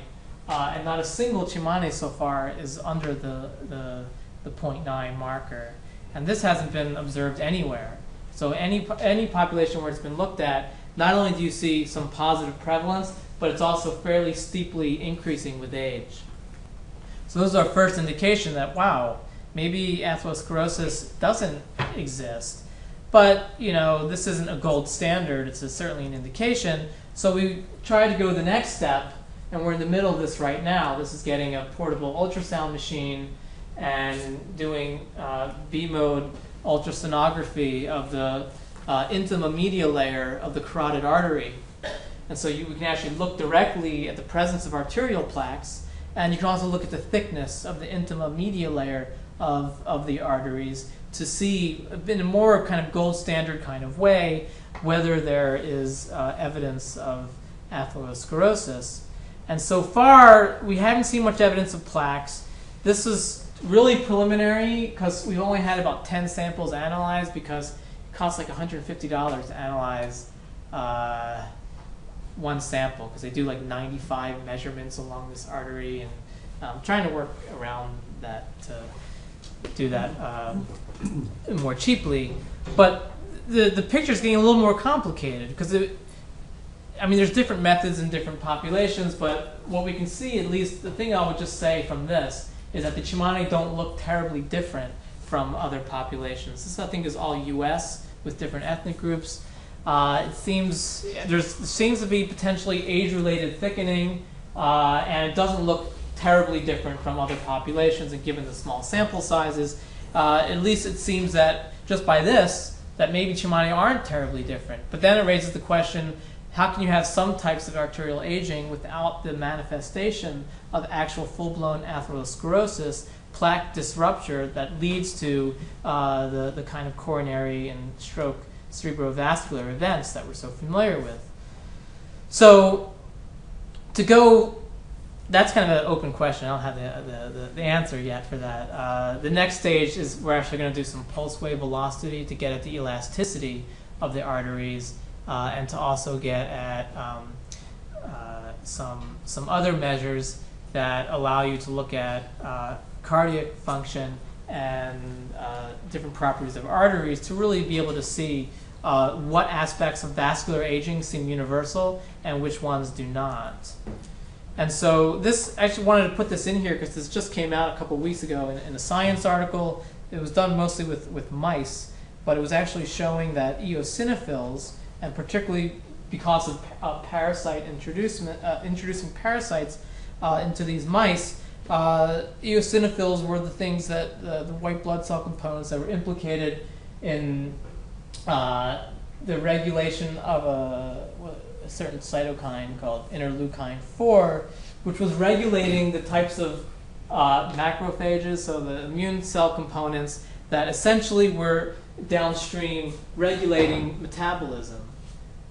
uh, and not a single Tsimane so far is under the, the, the 0.9 marker. And this hasn't been observed anywhere. So any, any population where it's been looked at, not only do you see some positive prevalence, but it's also fairly steeply increasing with age. So this is our first indication that, wow, maybe atherosclerosis doesn't exist. But, you know, this isn't a gold standard. It's a, certainly an indication. So we tried to go the next step and we're in the middle of this right now. This is getting a portable ultrasound machine and doing uh, B mode ultrasonography of the uh, intima media layer of the carotid artery. And so you we can actually look directly at the presence of arterial plaques, and you can also look at the thickness of the intima media layer of, of the arteries to see, in a more kind of gold standard kind of way, whether there is uh, evidence of atherosclerosis. And so far, we haven't seen much evidence of plaques. This is really preliminary because we've only had about 10 samples analyzed because it costs like $150 to analyze uh, one sample because they do like 95 measurements along this artery and um, trying to work around that to do that um, more cheaply. But the, the picture is getting a little more complicated because I mean, there's different methods in different populations, but what we can see, at least the thing I would just say from this, is that the Tsimane don't look terribly different from other populations. This, I think, is all U.S. with different ethnic groups. Uh, it seems there seems to be potentially age-related thickening, uh, and it doesn't look terribly different from other populations. And given the small sample sizes, uh, at least it seems that just by this, that maybe Tsimane aren't terribly different. But then it raises the question: how can you have some types of arterial aging without the manifestation of actual full-blown atherosclerosis, plaque disrupture that leads to uh, the, the kind of coronary and stroke cerebrovascular events that we're so familiar with. So to go, that's kind of an open question. I don't have the, the, the, the answer yet for that. Uh, the next stage is we're actually going to do some pulse wave velocity to get at the elasticity of the arteries uh, and to also get at um, uh, some, some other measures that allow you to look at uh, cardiac function and uh, different properties of arteries to really be able to see uh, what aspects of vascular aging seem universal and which ones do not. And so this, I actually wanted to put this in here because this just came out a couple weeks ago in, in, a science article. It was done mostly with, with mice, but it was actually showing that eosinophils, and particularly because of uh, parasite introducement, uh, introducing parasites uh, into these mice, uh, eosinophils were the things that the white blood cell components that were implicated in uh, the regulation of a, a, certain cytokine called interleukin 4, which was regulating the types of uh, macrophages, so the immune cell components that essentially were downstream regulating metabolism.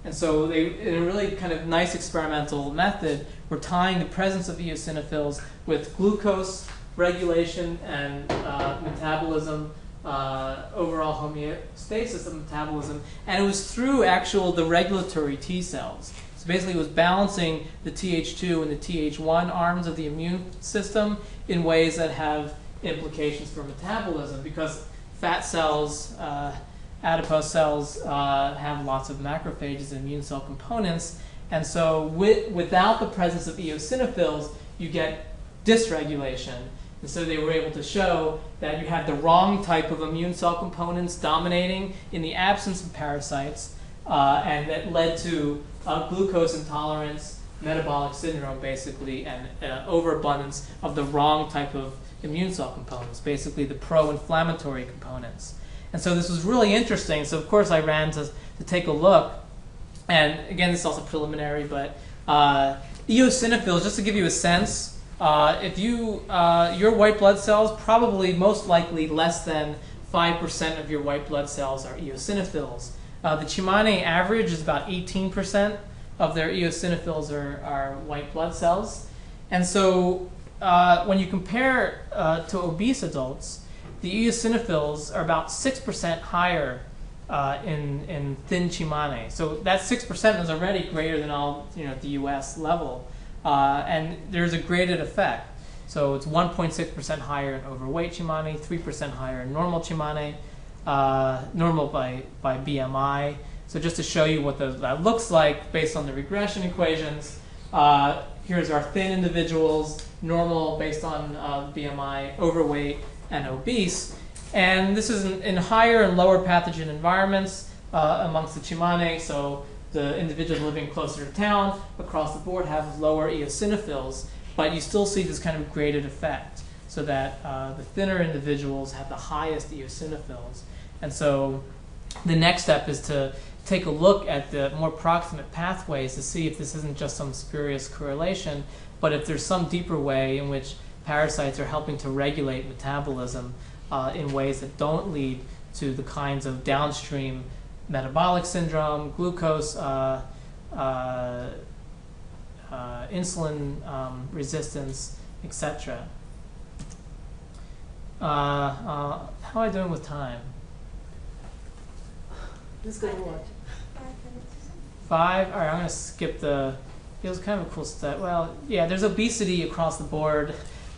And so they, in a really kind of nice experimental method, we're tying the presence of eosinophils with glucose regulation and uh, metabolism, uh, overall homeostasis of metabolism, and it was through actual the regulatory T cells. So basically, it was balancing the Th2 and the Th1 arms of the immune system in ways that have implications for metabolism because fat cells. Uh, adipose cells uh, have lots of macrophages and immune cell components. And so with, without the presence of eosinophils, you get dysregulation. And so they were able to show that you have the wrong type of immune cell components dominating in the absence of parasites, uh, and that led to glucose intolerance, metabolic syndrome, basically, and uh, overabundance of the wrong type of immune cell components, basically the pro-inflammatory components. And so this was really interesting. So of course I ran to, to take a look. And again, this is also preliminary, but uh, eosinophils, just to give you a sense, uh, if you, uh, your white blood cells, probably most likely less than 5% of your white blood cells are eosinophils. Uh, the Tsimane average is about 18% of their eosinophils are, are white blood cells. And so uh, when you compare uh, to obese adults, the eosinophils are about 6% higher uh, in, in thin Tsimane. So that 6% is already greater than all you know, the US level. Uh, and there's a graded effect. So it's 1.6% higher in overweight Tsimane, 3% higher in normal Tsimane, uh, normal by, by BMI. So just to show you what the, that looks like based on the regression equations, uh, here's our thin individuals, normal based on uh, BMI, overweight, and obese. And this is in, in higher and lower pathogen environments uh, amongst the Tsimane. So the individuals living closer to town across the board have lower eosinophils, but you still see this kind of graded effect. so that uh, the thinner individuals have the highest eosinophils. And so the next step is to take a look at the more proximate pathways to see if this isn't just some spurious correlation, but if there's some deeper way in which parasites are helping to regulate metabolism uh, in ways that don't lead to the kinds of downstream metabolic syndrome, glucose, uh, uh, uh, insulin um, resistance, etc. Uh, uh, how am I doing with time?
Who's going to watch?
Five. All right, I'm gonna skip the. It was kind of a cool stat. Well, yeah, there's obesity across the board.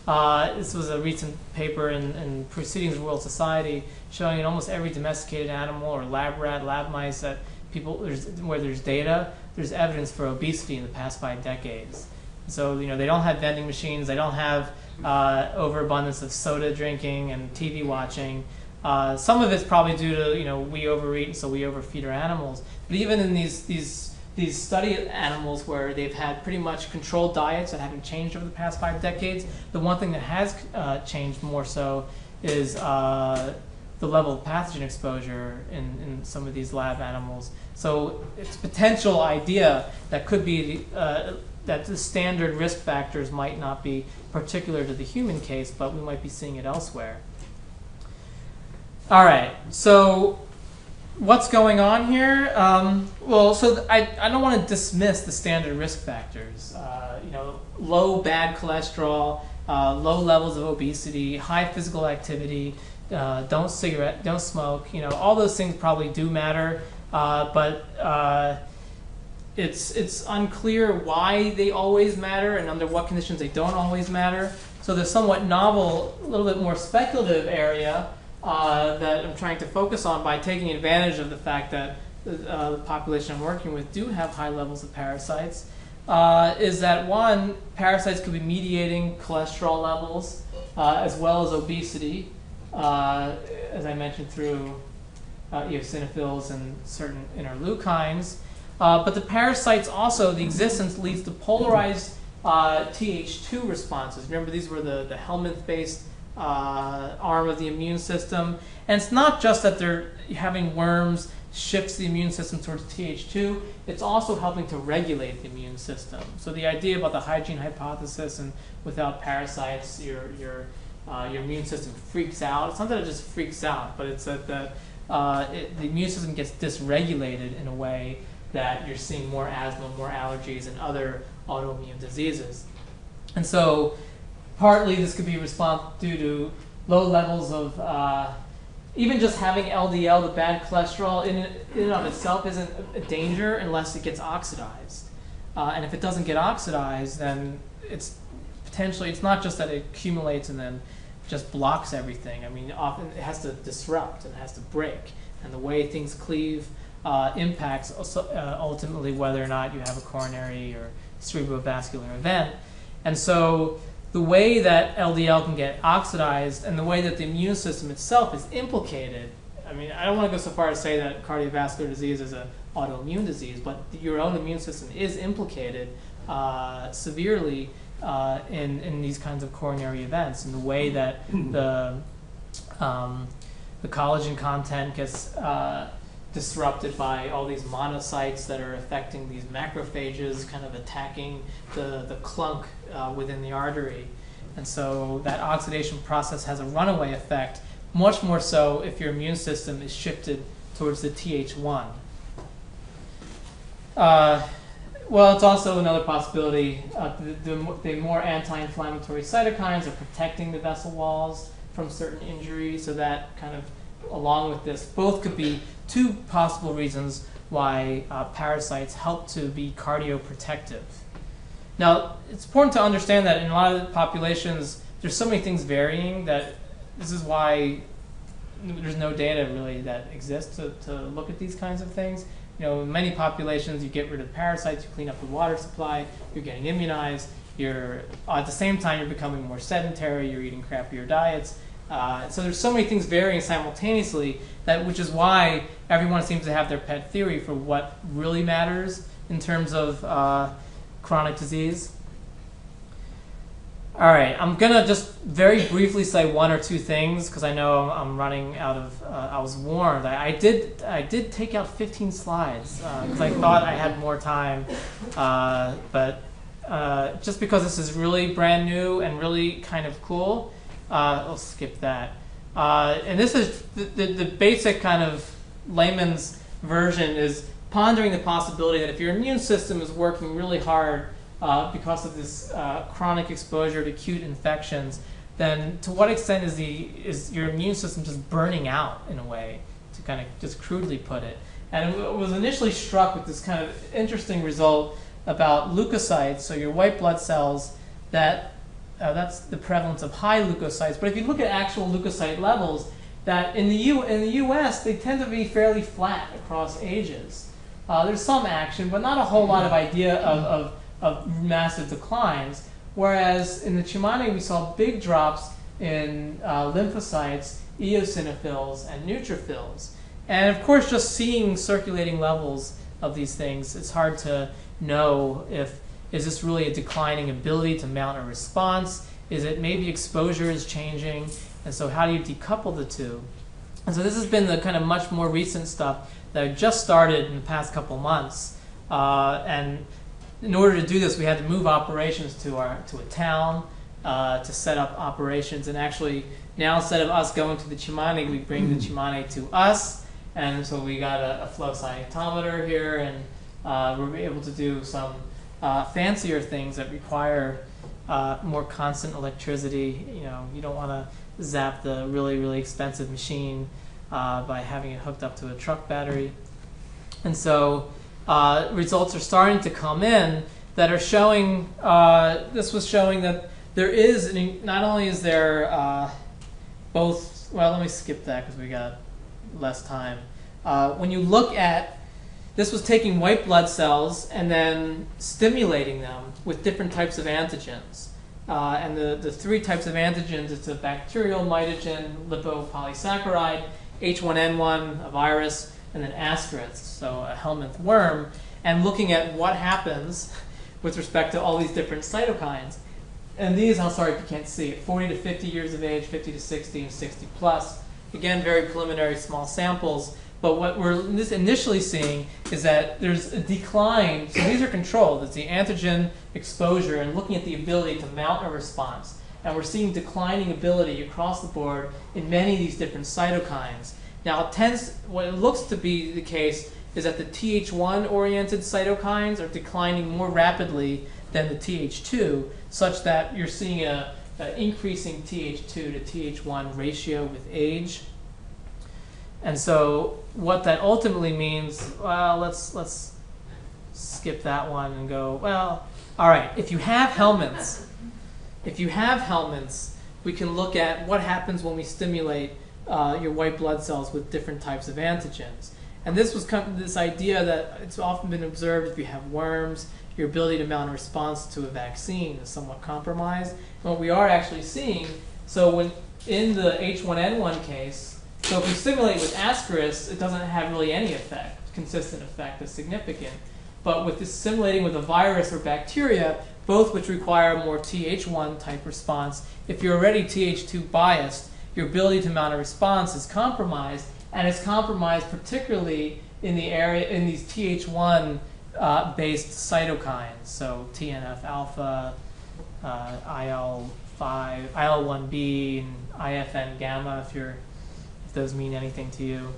Uh, this was a recent paper in, in Proceedings of Royal Society showing in almost every domesticated animal or lab rat, lab mice that people there's, where there's data, there's evidence for obesity in the past five decades. So you know they don't have vending machines, they don't have uh, overabundance of soda drinking and TV watching. Uh, some of it's probably due to you know we overeat so we overfeed our animals. But even in these these these study animals where they've had pretty much controlled diets that haven't changed over the past five decades, the one thing that has uh, changed more so is uh, the level of pathogen exposure in, in some of these lab animals. So it's potential idea that could be uh, that the standard risk factors might not be particular to the human case, but we might be seeing it elsewhere. All right, so what's going on here? Um, well, so I, I don't want to dismiss the standard risk factors. Uh, you know, low bad cholesterol, uh, low levels of obesity, high physical activity, uh, don't cigarette, don't smoke. You know, all those things probably do matter, uh, but uh, it's it's unclear why they always matter and under what conditions they don't always matter. So the somewhat novel, a little bit more speculative area uh, that I'm trying to focus on by taking advantage of the fact that uh, the population I'm working with do have high levels of parasites uh, is that one, parasites could be mediating cholesterol levels uh, as well as obesity, uh, as I mentioned through eosinophils and certain interleukins. but the parasites also, the existence leads to polarized Th2 responses. Remember, these were the, the Helminth based uh, arm of the immune system. And it's not just that they're having worms shifts the immune system towards Th2, it's also helping to regulate the immune system. So the idea about the hygiene hypothesis and without parasites, your, your, uh, your immune system freaks out. It's not that it just freaks out, but it's that the, uh, it, the immune system gets dysregulated in a way that you're seeing more asthma, more allergies, and other autoimmune diseases. And so partly this could be response due to low levels of uh, even just having LDL, the bad cholesterol, in, in and of itself isn't a danger unless it gets oxidized. Uh, and if it doesn't get oxidized, then it's potentially, it's not just that it accumulates and then just blocks everything. I mean, often it has to disrupt and it has to break. And the way things cleave uh, impacts also, uh, ultimately whether or not you have a coronary or cerebrovascular event. And so the way that LDL can get oxidized and the way that the immune system itself is implicated. I mean, I don't want to go so far as to say that cardiovascular disease is an autoimmune disease, but your own immune system is implicated uh, severely uh, in, in these kinds of coronary events. And the way that the, um, the collagen content gets uh, disrupted by all these monocytes that are affecting these macrophages, kind of attacking the, the clunk uh, within the artery. And so that oxidation process has a runaway effect, much more so if your immune system is shifted towards the Th1. Uh, well, it's also another possibility. Uh, the, the, the more anti inflammatory cytokines are protecting the vessel walls from certain injuries, so that kind of along with this, both could be two possible reasons why uh, parasites help to be cardioprotective. Now, it's important to understand that in a lot of populations, there's so many things varying that this is why there's no data really that exists to, to look at these kinds of things. You know, in many populations, you get rid of parasites, you clean up the water supply, you're getting immunized, you're at the same time you're becoming more sedentary, you're eating crappier diets, uh, so there's so many things varying simultaneously that which is why everyone seems to have their pet theory for what really matters in terms of uh, chronic disease. All right, I'm gonna just very briefly say one or two things because I know I'm, running out of. Uh, I was warned. I, I did. I did take out 15 slides because I thought I had more time, uh, but uh, just because this is really brand new and really kind of cool, uh, I'll skip that. Uh, and this is the, the, the basic kind of layman's version is pondering the possibility that if your immune system is working really hard uh, because of this uh, chronic exposure to acute infections, then to what extent is the is your immune system just burning out in a way, to kind of just crudely put it? And I was initially struck with this kind of interesting result about leukocytes, so your white blood cells that uh, that's the prevalence of high leukocytes. But if you look at actual leukocyte levels, that in the U in the U.S. they tend to be fairly flat across ages. Uh, there's some action, but not a whole lot of idea of, of of massive declines. Whereas in the Tsimane, we saw big drops in uh, lymphocytes, eosinophils, and neutrophils. And of course, just seeing circulating levels of these things, it's hard to know if is this really a declining ability to mount a response? Is it maybe exposure is changing? And so, how do you decouple the two? And so, this has been the kind of much more recent stuff that just started in the past couple months. Uh, and in order to do this, we had to move operations to our to a town uh, to set up operations. And actually, now instead of us going to the Tsimane, we bring the Tsimane to us. And so we got a, a flow cytometer here, and uh, we're able to do some uh, fancier things that require uh, more constant electricity. You know, you don't want to zap the really really expensive machine uh, by having it hooked up to a truck battery. And so uh, results are starting to come in that are showing. Uh, this was showing that there is an, not only is there uh, both. Well, let me skip that because we got less time. When you look at this was taking white blood cells and then stimulating them with different types of antigens. Uh, and the, the three types of antigens it's a bacterial mitogen lipopolysaccharide, H1N1, a virus, and then ascaris, so a helminth worm, and looking at what happens with respect to all these different cytokines. And these, I'm sorry if you can't see it, 40 to 50 years of age, 50 to 60, and 60 plus. Again, very preliminary small samples. But what we're initially seeing is that there's a decline. So these are controlled. It's the antigen exposure and looking at the ability to mount a response. And we're seeing declining ability across the board in many of these different cytokines. Now, it tends, what it looks to be the case is that the Th1 oriented cytokines are declining more rapidly than the Th2, such that you're seeing a, a increasing Th2 to Th1 ratio with age. And so what that ultimately means, well, let's let's skip that one and go, well, all right, if you have helminths, if you have helminths, we can look at what happens when we stimulate uh, your white blood cells with different types of antigens. And this was this idea that it's often been observed if you have worms, your ability to mount a response to a vaccine is somewhat compromised. And what we are actually seeing, so when in the H1N1 case, so if we stimulate with ascaris, it doesn't have really any effect, consistent effect that's significant. But with simulating with a virus or bacteria, both which require a more Th1 type response, if you're already Th2 biased, your ability to mount a response is compromised, and it's compromised particularly in the area in these Th1 uh, based cytokines, so TNF alpha, uh, IL5, IL1B, and IFN gamma, if you're if those mean anything to you.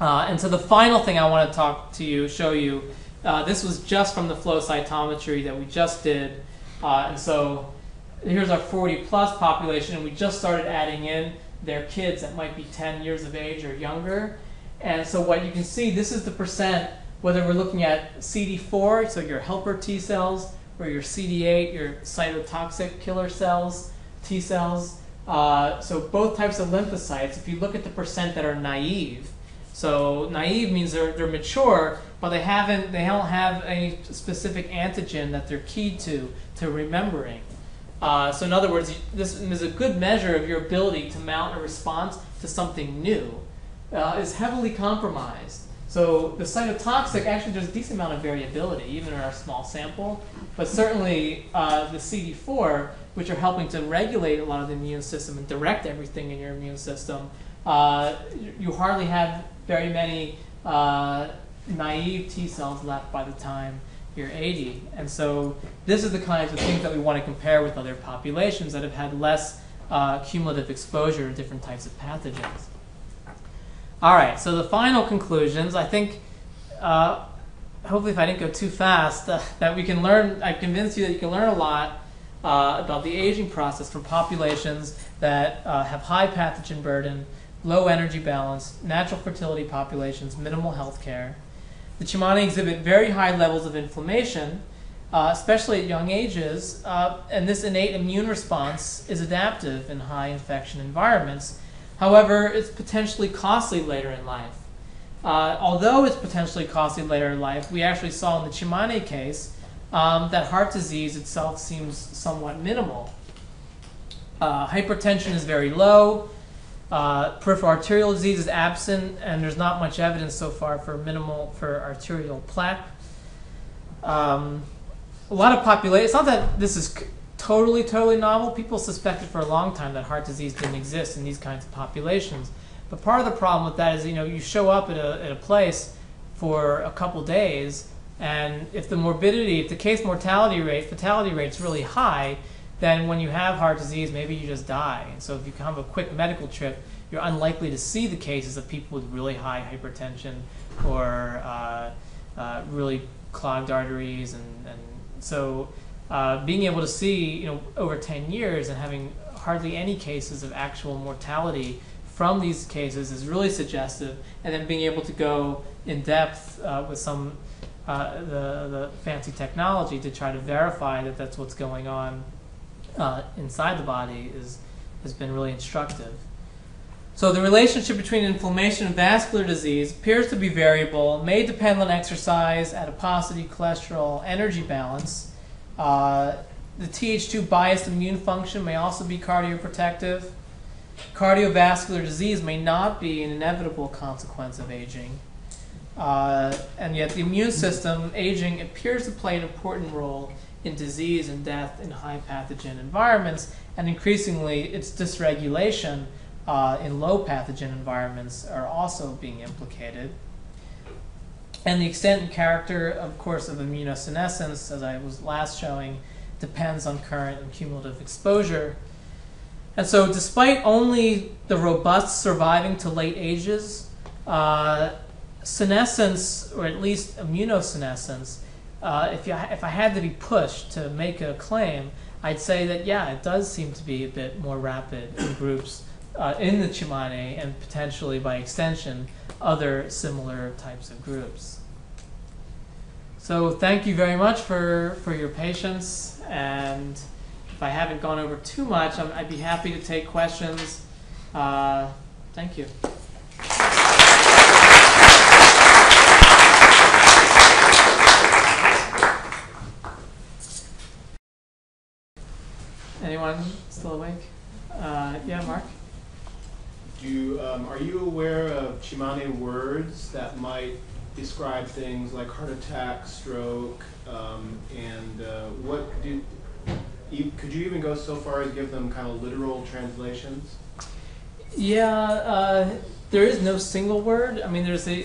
Uh, and so the final thing I want to talk to you, show you, uh, this was just from the flow cytometry that we just did. Uh, and so here's our 40 plus population, and we just started adding in their kids that might be 10 years of age or younger. And so what you can see, this is the percent, whether we're looking at CD4, so your helper T cells, or your CD8, your cytotoxic killer cells, T cells, uh, so both types of lymphocytes, if you look at the percent that are naive, so naive means they're, they're mature, but they haven't they don't have any specific antigen that they're keyed to to remembering. Uh, so in other words, this is a good measure of your ability to mount a response to something new. Uh, is heavily compromised So the cytotoxic, actually there's a decent amount of variability, even in our small sample. But certainly uh, the CD4, which are helping to regulate a lot of the immune system and direct everything in your immune system, uh, you- hardly have very many uh, naive T cells left by the time you're 80. And so this is the kinds of things that we want to compare with other populations that have had less uh, cumulative exposure to different types of pathogens. All right, so the final conclusions, I think, uh, hopefully if I didn't go too fast, that we can learn, I've convinced you that you can learn a lot uh, about the aging process from populations that uh, have high pathogen burden, low energy balance, natural fertility populations, minimal health care. The Tsimane exhibit very high levels of inflammation, uh, especially at young ages, uh, and this innate immune response is adaptive in high infection environments. However, it's potentially costly later in life. Uh, although it's potentially costly later in life, we actually saw in the Tsimane case um, that heart disease itself seems somewhat minimal. Uh, hypertension is very low. Uh, peripheral arterial disease is absent, and there's not much evidence so far for minimal for arterial plaque. Um, a lot of population. It's not that this is totally, totally novel. People suspected for a long time that heart disease didn't exist in these kinds of populations. But part of the problem with that is, you know, you show up at a, at a place for a couple days, and if the morbidity, if the case mortality rate, fatality rate is really high, then when you have heart disease, maybe you just die. And so if you have a quick medical trip, you're unlikely to see the cases of people with really high hypertension or uh, uh, really clogged arteries, and, and so uh, being able to see, you know, over 10 years and having hardly any cases of actual mortality from these cases is really suggestive, and then being able to go in depth uh, with some uh, the, the fancy technology to try to verify that that's what's going on uh, inside the body is has been really instructive. So the relationship between inflammation and vascular disease appears to be variable, may depend on exercise, adiposity, cholesterol, energy balance. Uh, the Th2 biased immune function may also be cardioprotective. Cardiovascular disease may not be an inevitable consequence of aging. Uh, and yet, the immune system, aging, appears to play an important role in disease and death in high pathogen environments, and increasingly, its dysregulation uh, in low pathogen environments are also being implicated. And the extent and character, of course, of immunosenescence, as I was last showing, depends on current and cumulative exposure. And so, despite only the robust surviving to late ages, uh, senescence, or at least immunosenescence, uh, if, you, if I had to be pushed to make a claim, I'd say that, yeah, it does seem to be a bit more rapid in groups uh, in the Tsimane and potentially by extension other similar types of groups. So thank you very much for, for your patience and if I haven't gone over too much, I'm, I'd be happy to take questions. Uh, thank you. Anyone still awake? Uh, yeah, Mark?
Do you, um, are you aware of Tsimane words that might describe things like heart attack, stroke, um, and uh, what do, you, could you even go so far as give them kind of literal translations?
Yeah, uh, there is no single word. I mean, there's a,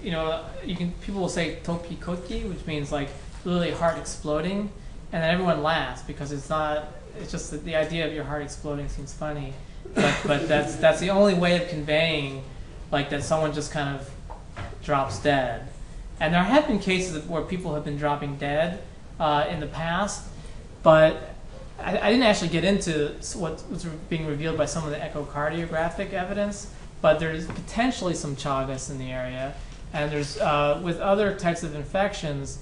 you know, you can people will say toki koki, which means like literally heart exploding, and then everyone laughs because it's not. It's just that the idea of your heart exploding seems funny, but but that's that's the only way of conveying, like that someone just kind of drops dead, and there have been cases where people have been dropping dead uh, in the past, but I, didn't actually get into what was being revealed by some of the echocardiographic evidence, but there's potentially some Chagas in the area, and there's uh, with other types of infections.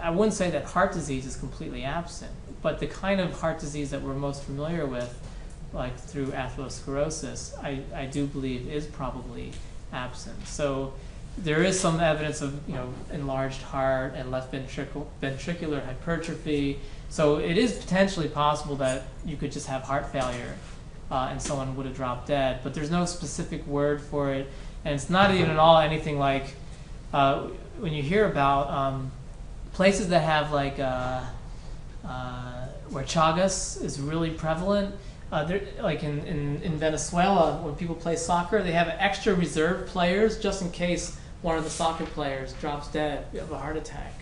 I wouldn't say that heart disease is completely absent, but the kind of heart disease that we're most familiar with, like through atherosclerosis, I, I do believe is probably absent. So there is some evidence of you know enlarged heart and left ventricle, ventricular hypertrophy. So it is potentially possible that you could just have heart failure uh, and someone would have dropped dead. But there's no specific word for it, and it's not even at all anything like uh, when you hear about um, places that have like uh, uh, where Chagas is really prevalent, uh, like in, in, in Venezuela, when people play soccer, they have extra reserve players just in case one of the soccer players drops dead of a heart attack.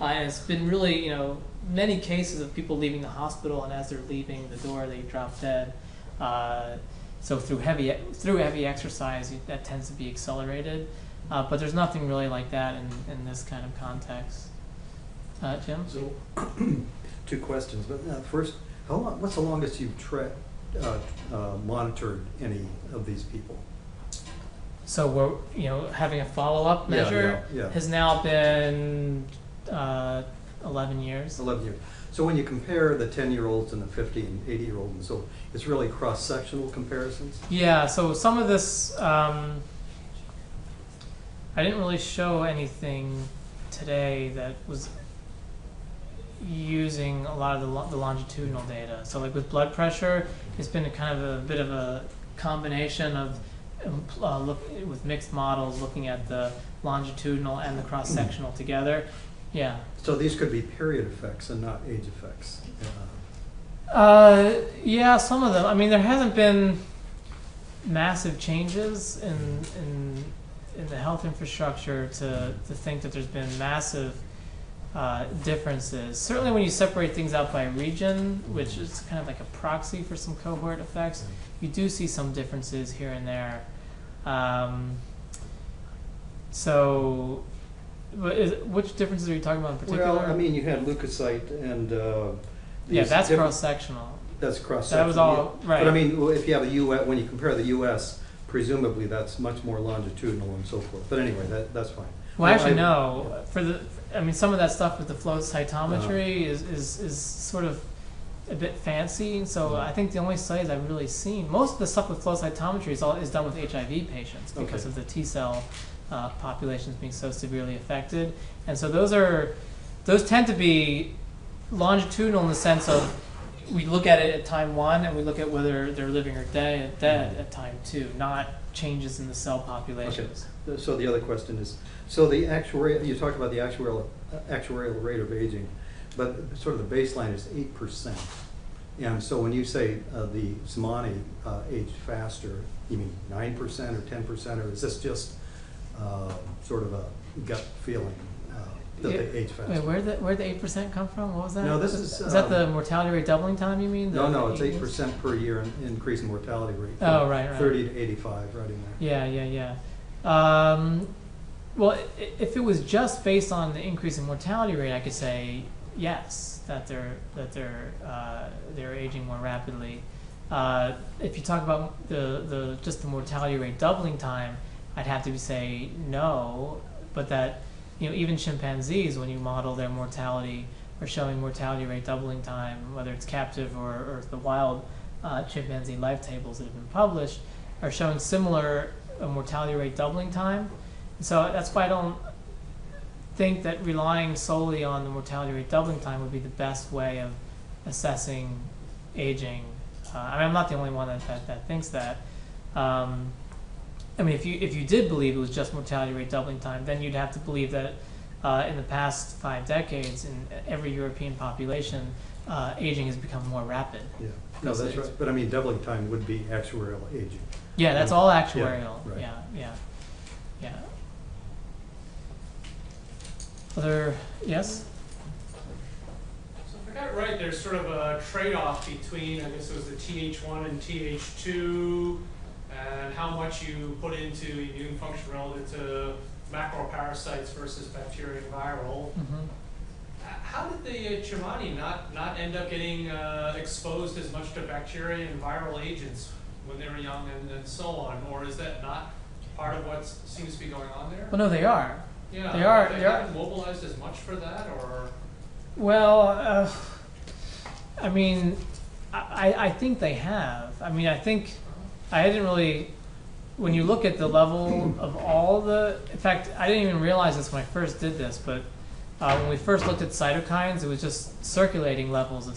Uh, and it's been really, you know, many cases of people leaving the hospital, and as they're leaving the door, they drop dead. Uh, so through heavy through heavy exercise, that tends to be accelerated. Uh, but there's nothing really like that in, in this kind of context. Uh, Jim?
So, two questions, but uh, first, how long, what's the longest you've tra- uh, uh, monitored any of these people?
So we're, you know, having a follow-up
Yeah,
measure
yeah, yeah.
has now been uh, 11 years.
Eleven years. So when you compare the ten-year-olds and the fifty and eighty-year-olds and so, it's really cross-sectional comparisons?
Yeah, so some of this, um, I didn't really show anything today that was using a lot of the, lo- the longitudinal data. So like with blood pressure, it's been a kind of a bit of a combination of um, uh, look with mixed models looking at the longitudinal and the cross sectional together. Yeah.
So these could be period effects and not age effects. Uh,
Uh, yeah, some of them. I mean, there hasn't been massive changes in in in the health infrastructure to to think that there's been massive uh, differences. Certainly, when you separate things out by region, which is kind of like a proxy for some cohort effects, you do see some differences here and there. Um, so, but is, which differences are you talking about in particular?
Well, I mean, you had leukocyte and, uh.
yeah, that's cross sectional.
That's cross-sectional.
That was all
yeah.
right.
But I mean, if you have a US, when you compare the US, presumably that's much more longitudinal and so forth. But anyway, that, that's fine.
Well,
I-
actually,
I-
no. For the, I mean, some of that stuff with the flow
Uh-huh.
cytometry is, is, is sort of a bit fancy. So
Mm-hmm.
I think the only studies I've really seen, most of the stuff with flow cytometry is all is done with HIV patients because
Okay.
of the T cell uh, populations being so severely affected, and so those are, those tend to be longitudinal in the sense of we look at it at time one and we look at whether they're living or dead, dead at time two, not changes in the cell populations.
So the other question is, so the actuarial, you talked about the actuarial, uh, actuarial rate of aging, but sort of the baseline is eight percent. And so when you say uh, the Tsimane uh, aged faster, you mean nine percent or ten percent, or is this just uh, sort of a gut feeling
Yeah. Wait, where the where the eight percent come from? What was that?
No, this is,
Is that the
um,
mortality rate doubling time? You mean?
No,
The-
no,
the
it's eight percent per year in increase in mortality rate.
Oh, right, right.
Thirty to eighty-five, right in there.
Yeah, yeah, yeah. Um, well, i- if it was just based on the increase in mortality rate, I could say yes, that they're that they're uh, they're aging more rapidly. Uh, if you talk about the, the just the mortality rate doubling time, I'd have to say no. But that you know even chimpanzees, when you model their mortality, are showing mortality rate doubling time, whether it's captive or, or the wild uh, chimpanzee life tables that have been published, are showing similar uh, mortality rate doubling time. So that's why I don't think that relying solely on the mortality rate doubling time would be the best way of assessing aging. Uh, I mean, I'm not the only one that, that, that thinks that. Um, I mean, if you if you did believe it was just mortality rate doubling time, then you'd have to believe that uh, in the past five decades, in every European population, uh, aging has become more rapid.
Yeah, no, that's right. But I mean, doubling time would be actuarial aging.
Yeah, that's
Yeah.
all
Yeah,
actuarial.
right.
Yeah, yeah, yeah. Other yes?
So if I got it right, there's sort of a trade-off between, I guess it was the TH1 and TH2, and how much you put into immune function relative to macroparasites versus bacteria and viral.
Mm-hmm.
How did the uh, Tsimane not, not end up getting uh, exposed as much to bacteria and viral agents when they were young and, and so on? Or is that not part of what seems to be going on there?
Well, no, they are.
Yeah,
they are-
They
they are-
haven't mobilized as much for that, or?
Well, uh, I mean, I, I think they have. I mean, I think I didn't really. When you look at the level of all the, in fact, I didn't even realize this when I first did this, but uh, when we first looked at cytokines, it was just circulating levels of,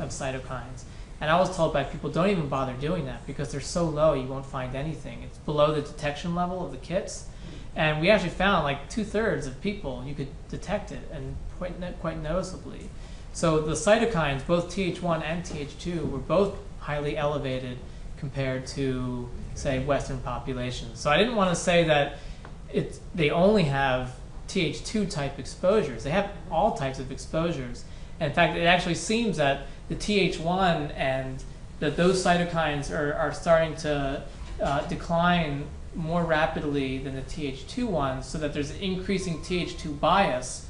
of cytokines. And I was told by people, don't even bother doing that because they're so low, you won't find anything. It's below the detection level of the kits. and we actually found like two thirds of people you could detect it and quite quite noticeably. So the cytokines, both Th1 and Th2, were both highly elevated compared to say Western populations. So I didn't want to say that it they only have Th2 type exposures. They have all types of exposures. And in fact, it actually seems that the Th1 and that those cytokines are, are starting to uh, decline more rapidly than the Th2 ones, so that there's increasing Th2 bias.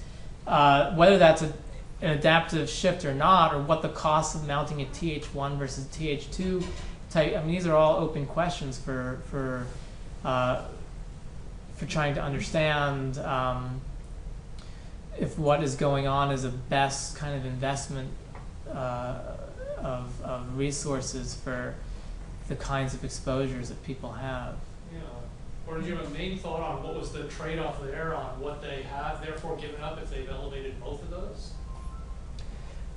Uh, whether that's a, an adaptive shift or not, or what the cost of mounting a Th1 versus Th2 type. I mean, these are all open questions for for uh, for trying to understand um, if what is going on is the best kind of investment uh, of, of resources for the kinds of exposures that people have.
Yeah. Or did you have a main thought on what was the trade-off there on what they have therefore given up if they've elevated both of those?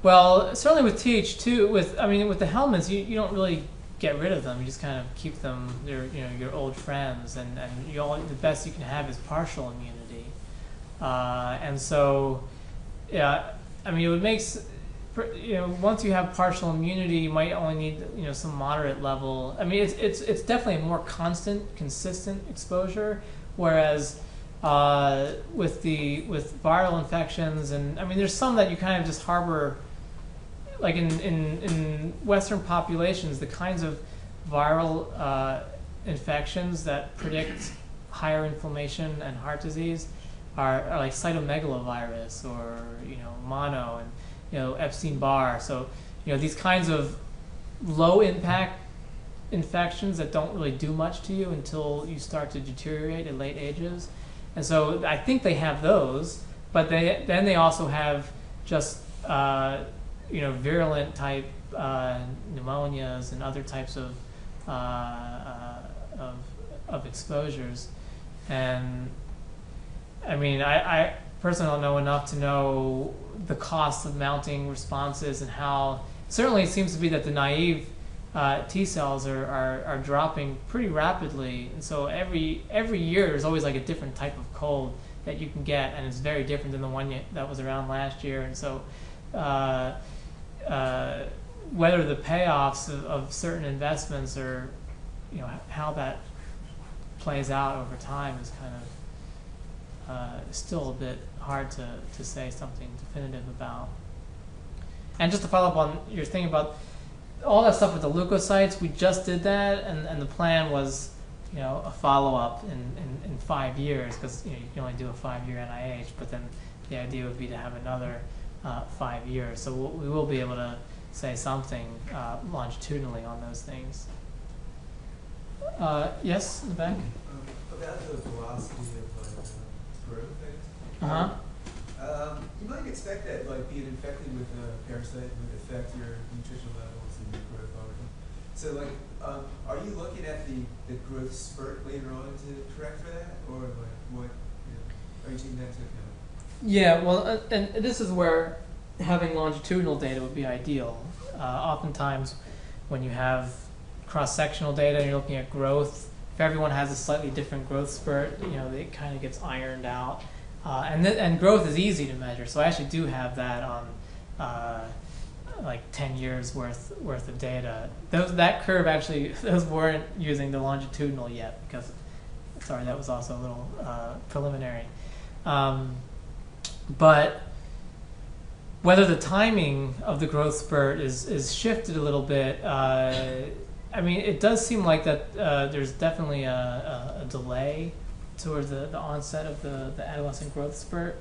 Well, certainly with TH2, with I mean with the helminths, you, you don't really get rid of them. You just kind of keep them. They're you know your old friends, and and you all the best you can have is partial immunity, uh, and so yeah, I mean it would make s- per- you know once you have partial immunity, you might only need you know some moderate level. I mean it's it's it's definitely a more constant, consistent exposure, whereas. Uh, with the with viral infections and I mean there's some that you kind of just harbor like in, in, in Western populations, the kinds of viral uh, infections that predict higher inflammation and heart disease are, are like cytomegalovirus or you know mono and you know Epstein Barr. So you know these kinds of low impact infections that don't really do much to you until you start to deteriorate at late ages. And so I think they have those, but they then they also have just uh, you know virulent type uh, pneumonias and other types of uh, uh, of of exposures, and I mean I, I personally don't know enough to know the cost of mounting responses and how certainly it seems to be that the naive uh, T cells are, are, are dropping pretty rapidly, and so every every year there's always like a different type of cold that you can get, and it's very different than the one that was around last year, and so. Uh, uh, whether the payoffs of, of certain investments or you know how that plays out over time is kind of uh, still a bit hard to, to say something definitive about. And just to follow up on your thing about all that stuff with the leukocytes, we just did that, and, and the plan was, you know, a follow up in, in, in five years because you know you can only do a five year NIH, but then the idea would be to have another uh, five years. So we'll, we will be able to say something uh, longitudinally on those things. Uh, yes, in the back.
Um, about the velocity of like uh, growth, I guess.
Uh huh.
Um, you might expect that like being infected with a parasite would affect your nutritional levels and your growth algorithm. So like, um, are you looking at the, the growth spurt later on to correct for that, or like what? You know, are you taking that into account?
Yeah, well, uh, and this is where having longitudinal data would be ideal. Uh, oftentimes, when you have cross-sectional data and you're looking at growth, if everyone has a slightly different growth spurt, you know, it kind of gets ironed out. Uh, and and growth is easy to measure, so I actually do have that on uh, like 10 years worth worth of data. Those that curve actually those weren't using the longitudinal yet because sorry that was also a little uh, preliminary. Um, but whether the timing of the growth spurt is, is shifted a little bit, uh, I mean, it does seem like that uh, there's definitely a, a, a delay toward the, the onset of the, the adolescent growth spurt,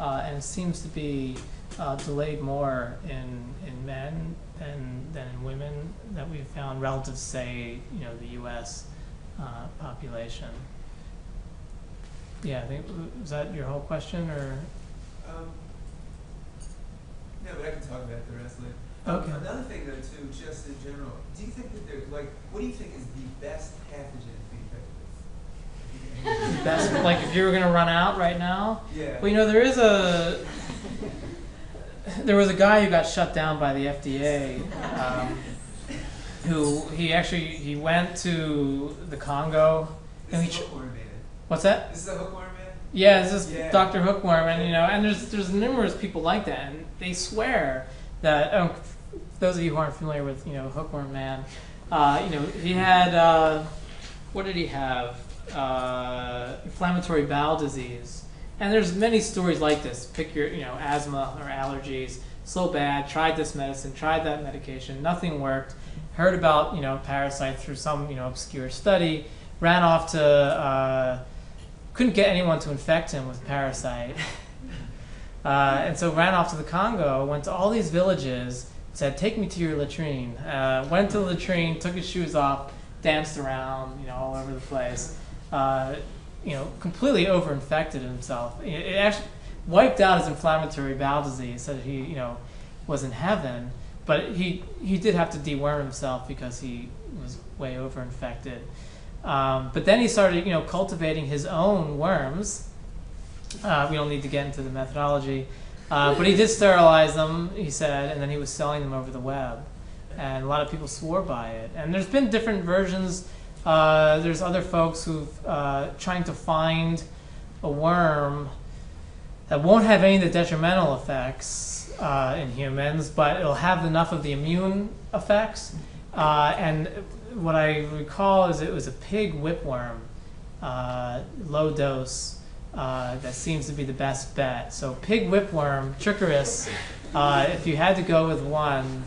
uh, and it seems to be uh, delayed more in, in men than, than in women that we've found relative to, say, you know, the U.S. Uh, population. Yeah, I think, was that your whole question, or?
Um, no, but I can talk about the rest later. Um,
Okay.
Another thing though too, just in general, do you think that there's like, what do you think is the best pathogen to be infected with?
Best, like if you were gonna run out right now.
Yeah.
Well, you know there is a. There was a guy who got shut down by the FDA, um, who he actually he went to the Congo, and he
This
tr-
is coordinated.
What's that?
This is a hookworm man.
Yeah, this is
Yeah.
Dr. Hookworm, and you know, and there's there's numerous people like that, and they swear that. Oh, those of you who aren't familiar with you know Hookworm Man, uh, you know he had uh, what did he have? Uh, inflammatory bowel disease, and there's many stories like this. Pick your you know asthma or allergies, so bad. Tried this medicine, tried that medication, nothing worked. Heard about you know parasite through some you know obscure study. Ran off to. Couldn't get anyone to infect him with parasite. Uh, and so ran off to the Congo, went to all these villages, said, "Take me to your latrine." Uh, went to the latrine, took his shoes off, danced around, you know, all over the place. Uh, you know, completely overinfected himself. It, it actually wiped out his inflammatory bowel disease, so that he, you know, was in heaven. But he he did have to deworm himself because he was way overinfected. Um, but then he started, you know, cultivating his own worms. Uh, we don't need to get into the methodology, uh, but he did sterilize them. He said, and then he was selling them over the web, and a lot of people swore by it. And there's been different versions. Uh, there's other folks who've uh, trying to find a worm that won't have any of the detrimental effects uh, in humans, but it'll have enough of the immune effects. Uh, and what I recall is it was a pig whipworm, uh, low dose, uh, that seems to be the best bet. So pig whipworm, Trichuris, uh, if you had to go with one,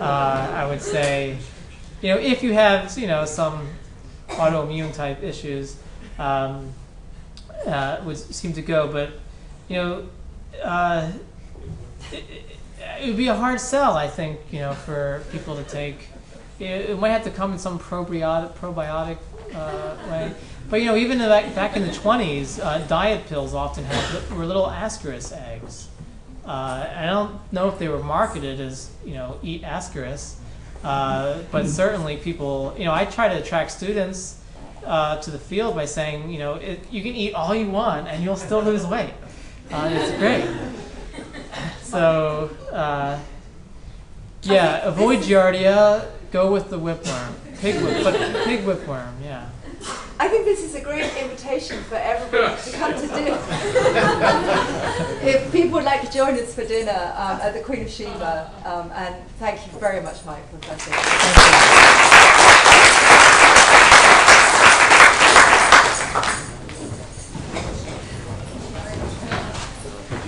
uh, I would say, you know, if you have, you know, some autoimmune type issues, um, uh, would seem to go. But, you know, uh, it, it would be a hard sell, I think, you know, for people to take. It, it might have to come in some probiotic, probiotic uh, way. But you know, even in back, back in the 20s, uh, diet pills often had were little ascaris eggs. Uh, I don't know if they were marketed as you know eat ascaris, uh, but certainly people. You know, I try to attract students uh, to the field by saying, you know, it, you can eat all you want and you'll still lose weight. Uh, it's great. So uh, yeah, avoid giardia. Go with the whipworm, pig whip, but pig whipworm. Yeah.
I think this is a great invitation for everybody to come to dinner. if people would like to join us for dinner um, at the Queen of Sheba, um, and thank you very much, Mike, Professor.
Good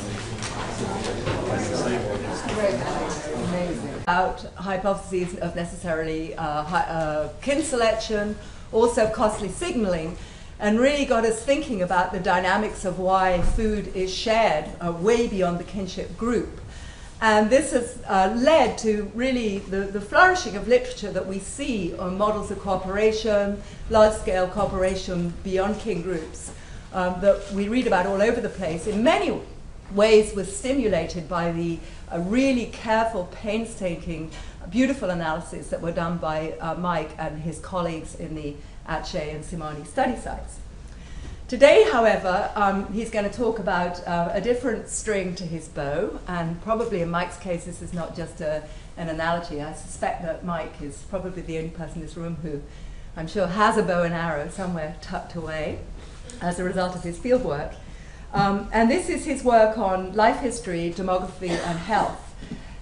job.
About hypotheses of necessarily uh, uh, kin selection, also costly signaling, and really got us thinking about the dynamics of why food is shared uh, way beyond the kinship group. And this has uh, led to really the, the flourishing of literature that we see on models of cooperation, large scale cooperation beyond kin groups, um, that we read about all over the place. In many ways, was stimulated by the uh, really careful, painstaking, beautiful analysis that were done by uh, Mike and his colleagues in the Ache and Tsimane study sites. Today, however, um, he's going to talk about uh, a different string to his bow, and probably in Mike's case, this is not just a, an analogy. I suspect that Mike is probably the only person in this room who I'm sure has a bow and arrow somewhere tucked away as a result of his fieldwork. Um, and this is his work on life history, demography, and health.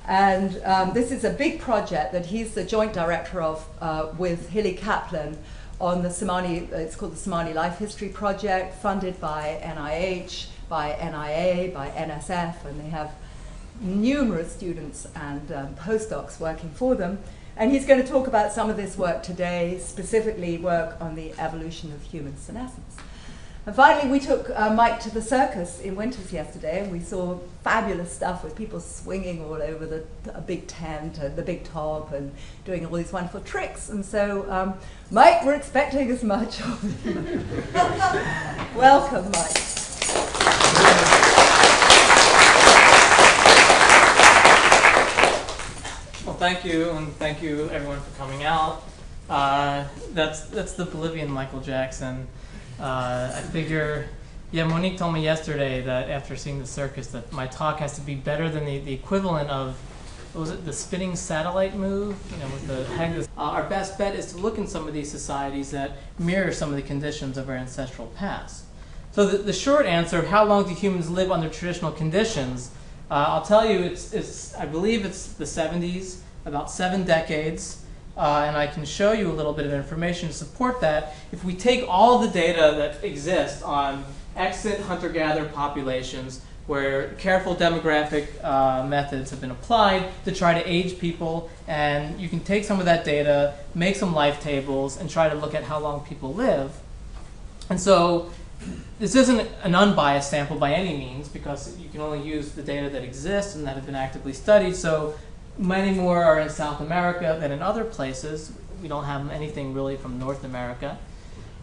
And um, this is a big project that he's the joint director of uh, with Hilly Kaplan on the Tsimane, it's called the Tsimane Life History Project, funded by NIH, by NIA, by NSF, and they have numerous students and um, postdocs working for them. And he's going to talk about some of this work today, specifically work on the evolution of human senescence. And finally, we took uh, Mike to the circus in Winters yesterday, and we saw fabulous stuff with people swinging all over the big tent and the big top and doing all these wonderful tricks. And so, um, Mike, we're expecting as much of you. Welcome, Mike.
Well, thank you, and thank you everyone for coming out. Uh, that's that's the Bolivian Michael Jackson. Uh, I figure, yeah. Monique told me yesterday that after seeing the circus, that my talk has to be better than the, the equivalent of was it the spinning satellite move? You know, with the. Uh, our best bet is to look in some of these societies that mirror some of the conditions of our ancestral past. So the, the short answer of how long do humans live under traditional conditions? Uh, I'll tell you, it's, it's I believe it's the 70s, about seven decades. Uh, and I can show you a little bit of information to support that. If we take all the data that exists on extant hunter-gatherer populations, where careful demographic uh, methods have been applied to try to age people, and you can take some of that data, make some life tables, and try to look at how long people live. And so this isn't an unbiased sample by any means because you can only use the data that exists and that have been actively studied. So many more are in South America than in other places. We don't have anything really from North America.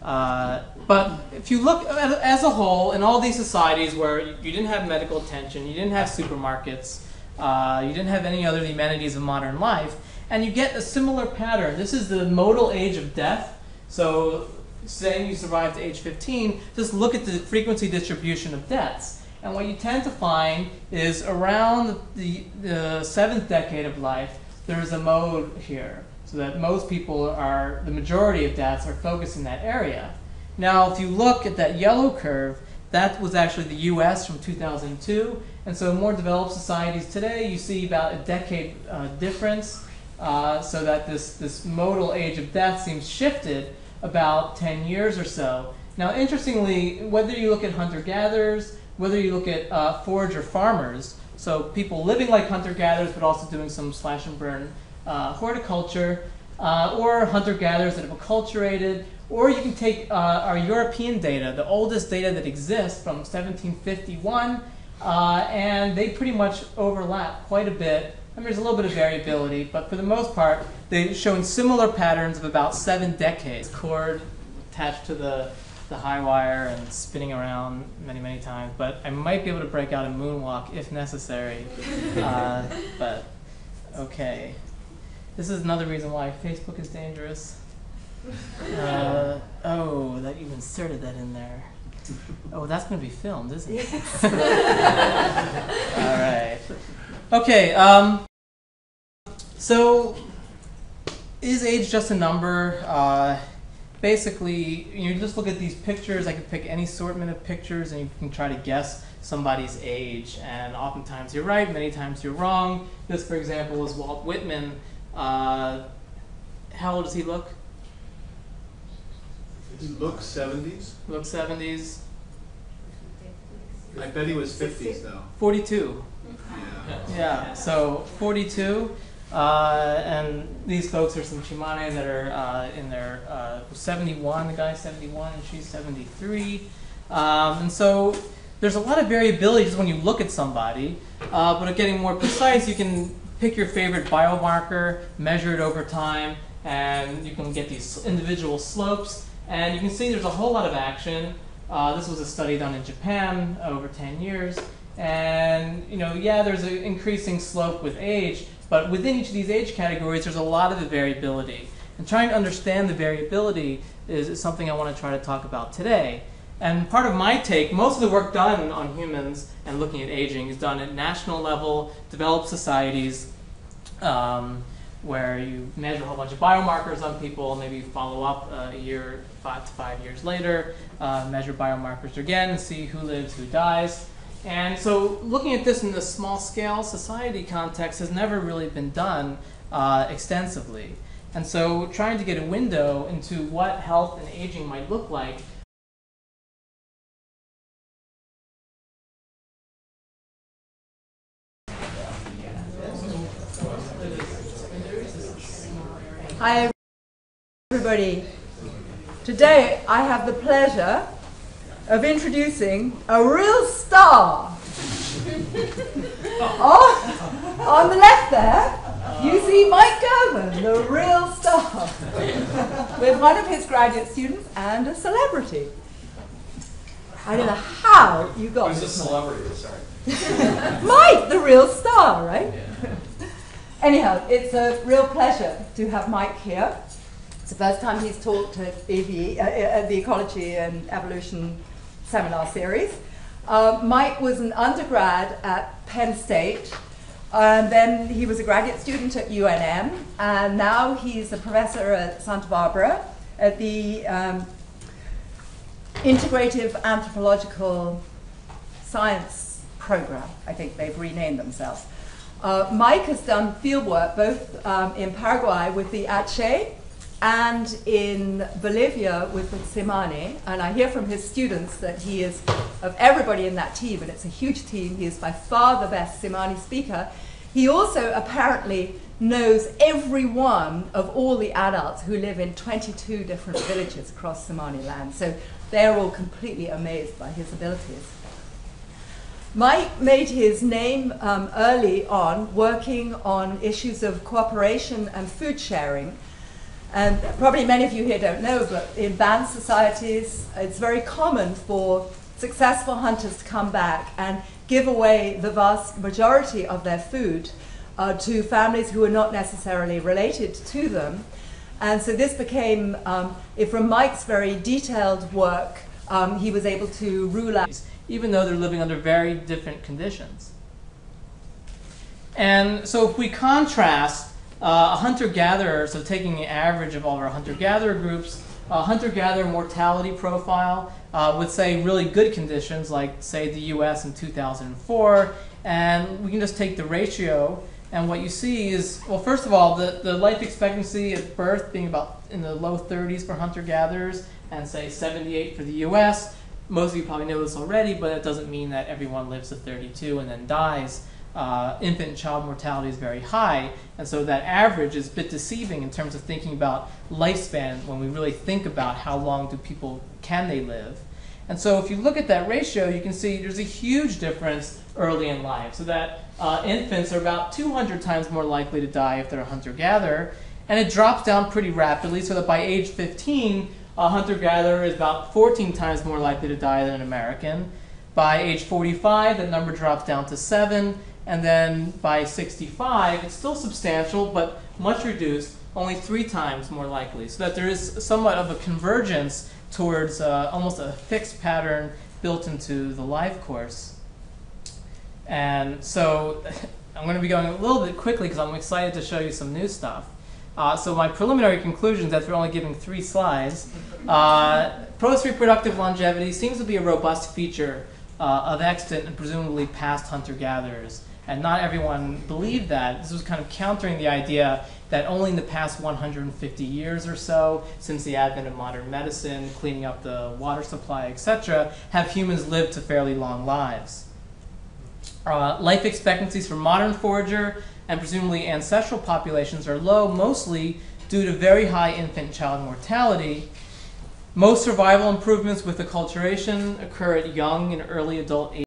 Uh, but if you look as a whole, in all these societies where you, you didn't have medical attention, you didn't have supermarkets, uh, you didn't have any other amenities of modern life, and you get a similar pattern. This is the modal age of death. So saying you survived to age 15, just look at the frequency distribution of deaths. And what you tend to find is around the, the seventh decade of life, there is a mode here. So that most people are, the majority of deaths are focused in that area. Now, if you look at that yellow curve, that was actually the US from 2002. And so in more developed societies today, you see about a decade uh, difference. Uh, so that this, this modal age of death seems shifted about 10 years or so. Now, interestingly, whether you look at hunter-gatherers, whether you look at uh, forager farmers, so people living like hunter-gatherers but also doing some slash and burn uh, horticulture, uh, or hunter-gatherers that have acculturated, or you can take uh, our European data, the oldest data that exists from 1751, uh, and they pretty much overlap quite a bit. I mean, there's a little bit of variability, but for the most part, they're showing similar patterns of about seven decades. Cord attached to the, the high wire and spinning around many, many times. But I might be able to break out a moonwalk if necessary. uh, but okay. This is another reason why Facebook is dangerous. Uh, oh, that you inserted that in there. Oh, that's going to be filmed, isn't it? All right. Okay. Um, so, is age just a number? Uh, basically, you just look at these pictures. I could pick any assortment of pictures, and you can try to guess somebody's age. And oftentimes you're right, many times you're wrong. This, for example, is Walt Whitman. Uh, how old does he look?
He looks 70s.
Look 70s.
I bet he was 50s though.
42.
Yeah.
Yeah, so 42. Uh, and these folks are some Tsimane that are uh, in their uh, 71. The guy's 71 and she's 73. Um, and so there's a lot of variability just when you look at somebody. Uh, but getting more precise, you can pick your favorite biomarker, measure it over time, and you can get these individual slopes. And you can see there's a whole lot of action. Uh, this was a study done in Japan over 10 years. And, you know, yeah, there's an increasing slope with age, but within each of these age categories, there's a lot of variability. And trying to understand the variability is, is something I want to try to talk about today. And part of my take, most of the work done on humans and looking at aging is done at national level, developed societies, um, where you measure a whole bunch of biomarkers on people, maybe follow up uh, a year, five to five years later, uh, measure biomarkers again, and see who lives, who dies. And so looking at this in the small scale society context has never really been done uh, extensively. And so trying to get a window into what health and aging might look like
Hi, everybody. Today I have the pleasure of introducing a real star. on, on the left there, you see Mike Gurven, the real star, with one of his graduate students and a celebrity. I don't know how you got
Who's a celebrity? Sorry.
Mike, the real star, right? Yeah. Anyhow, it's a real pleasure to have Mike here. It's the first time he's talked at EVE, uh, at the Ecology and Evolution seminar series. Uh, Mike was an undergrad at Penn State, And then he was a graduate student at UNM, and now he's a professor at Santa Barbara at the um, Integrative Anthropological Science Program. I think they've renamed themselves. Uh, Mike has done fieldwork both um, in Paraguay with the Ache and in Bolivia with Tsimane. And I hear from his students that he is, of everybody in that team, and it's a huge team, he is by far the best Tsimane speaker. He also apparently knows every one of all the adults who live in 22 different villages across Tsimane land. So they're all completely amazed by his abilities. Mike made his name um, early on working on issues of cooperation and food sharing. And probably many of you here don't know, but in band societies, it's very common for successful hunters to come back and give away the vast majority of their food uh, to families who are not necessarily related to them. And so this became, um, if from Mike's very detailed work, um, he was able to rule out
even though they're living under very different conditions. And so if we contrast uh, a hunter-gatherer, so taking the average of all of our hunter-gatherer groups, a hunter-gatherer mortality profile uh, with, say, really good conditions, like, say, the U.S. in 2004, and we can just take the ratio, and what you see is, well, first of all, the, the life expectancy at birth being about in the low 30s for hunter-gatherers, and say 78 for the U.S., most of you probably know this already, but it doesn't mean that everyone lives to 32 and then dies. Uh, infant and child mortality is very high, and so that average is a bit deceiving in terms of thinking about lifespan when we really think about how long do people can they live. And so if you look at that ratio, you can see there's a huge difference early in life. So that uh, infants are about 200 times more likely to die if they're a hunter-gatherer, and it drops down pretty rapidly so that by age 15, a hunter-gatherer is about 14 times more likely to die than an American. By age 45, that number drops down to 7, and then by 65, it's still substantial, but much reduced, only three times more likely. So that there is somewhat of a convergence towards uh, almost a fixed pattern built into the life course. And so I'm going to be going a little bit quickly because I'm excited to show you some new stuff. Uh, so my preliminary conclusions, after only giving three slides, uh, post-reproductive longevity seems to be a robust feature uh, of extant and presumably past hunter-gatherers. And not everyone believed that. This was kind of countering the idea that only in the past 150 years or so, since the advent of modern medicine, cleaning up the water supply, etc., have humans lived to fairly long lives. Uh, life expectancies for modern forager and presumably ancestral populations are low, mostly due to very high infant child mortality. Most survival improvements with acculturation occur at young and early adult age.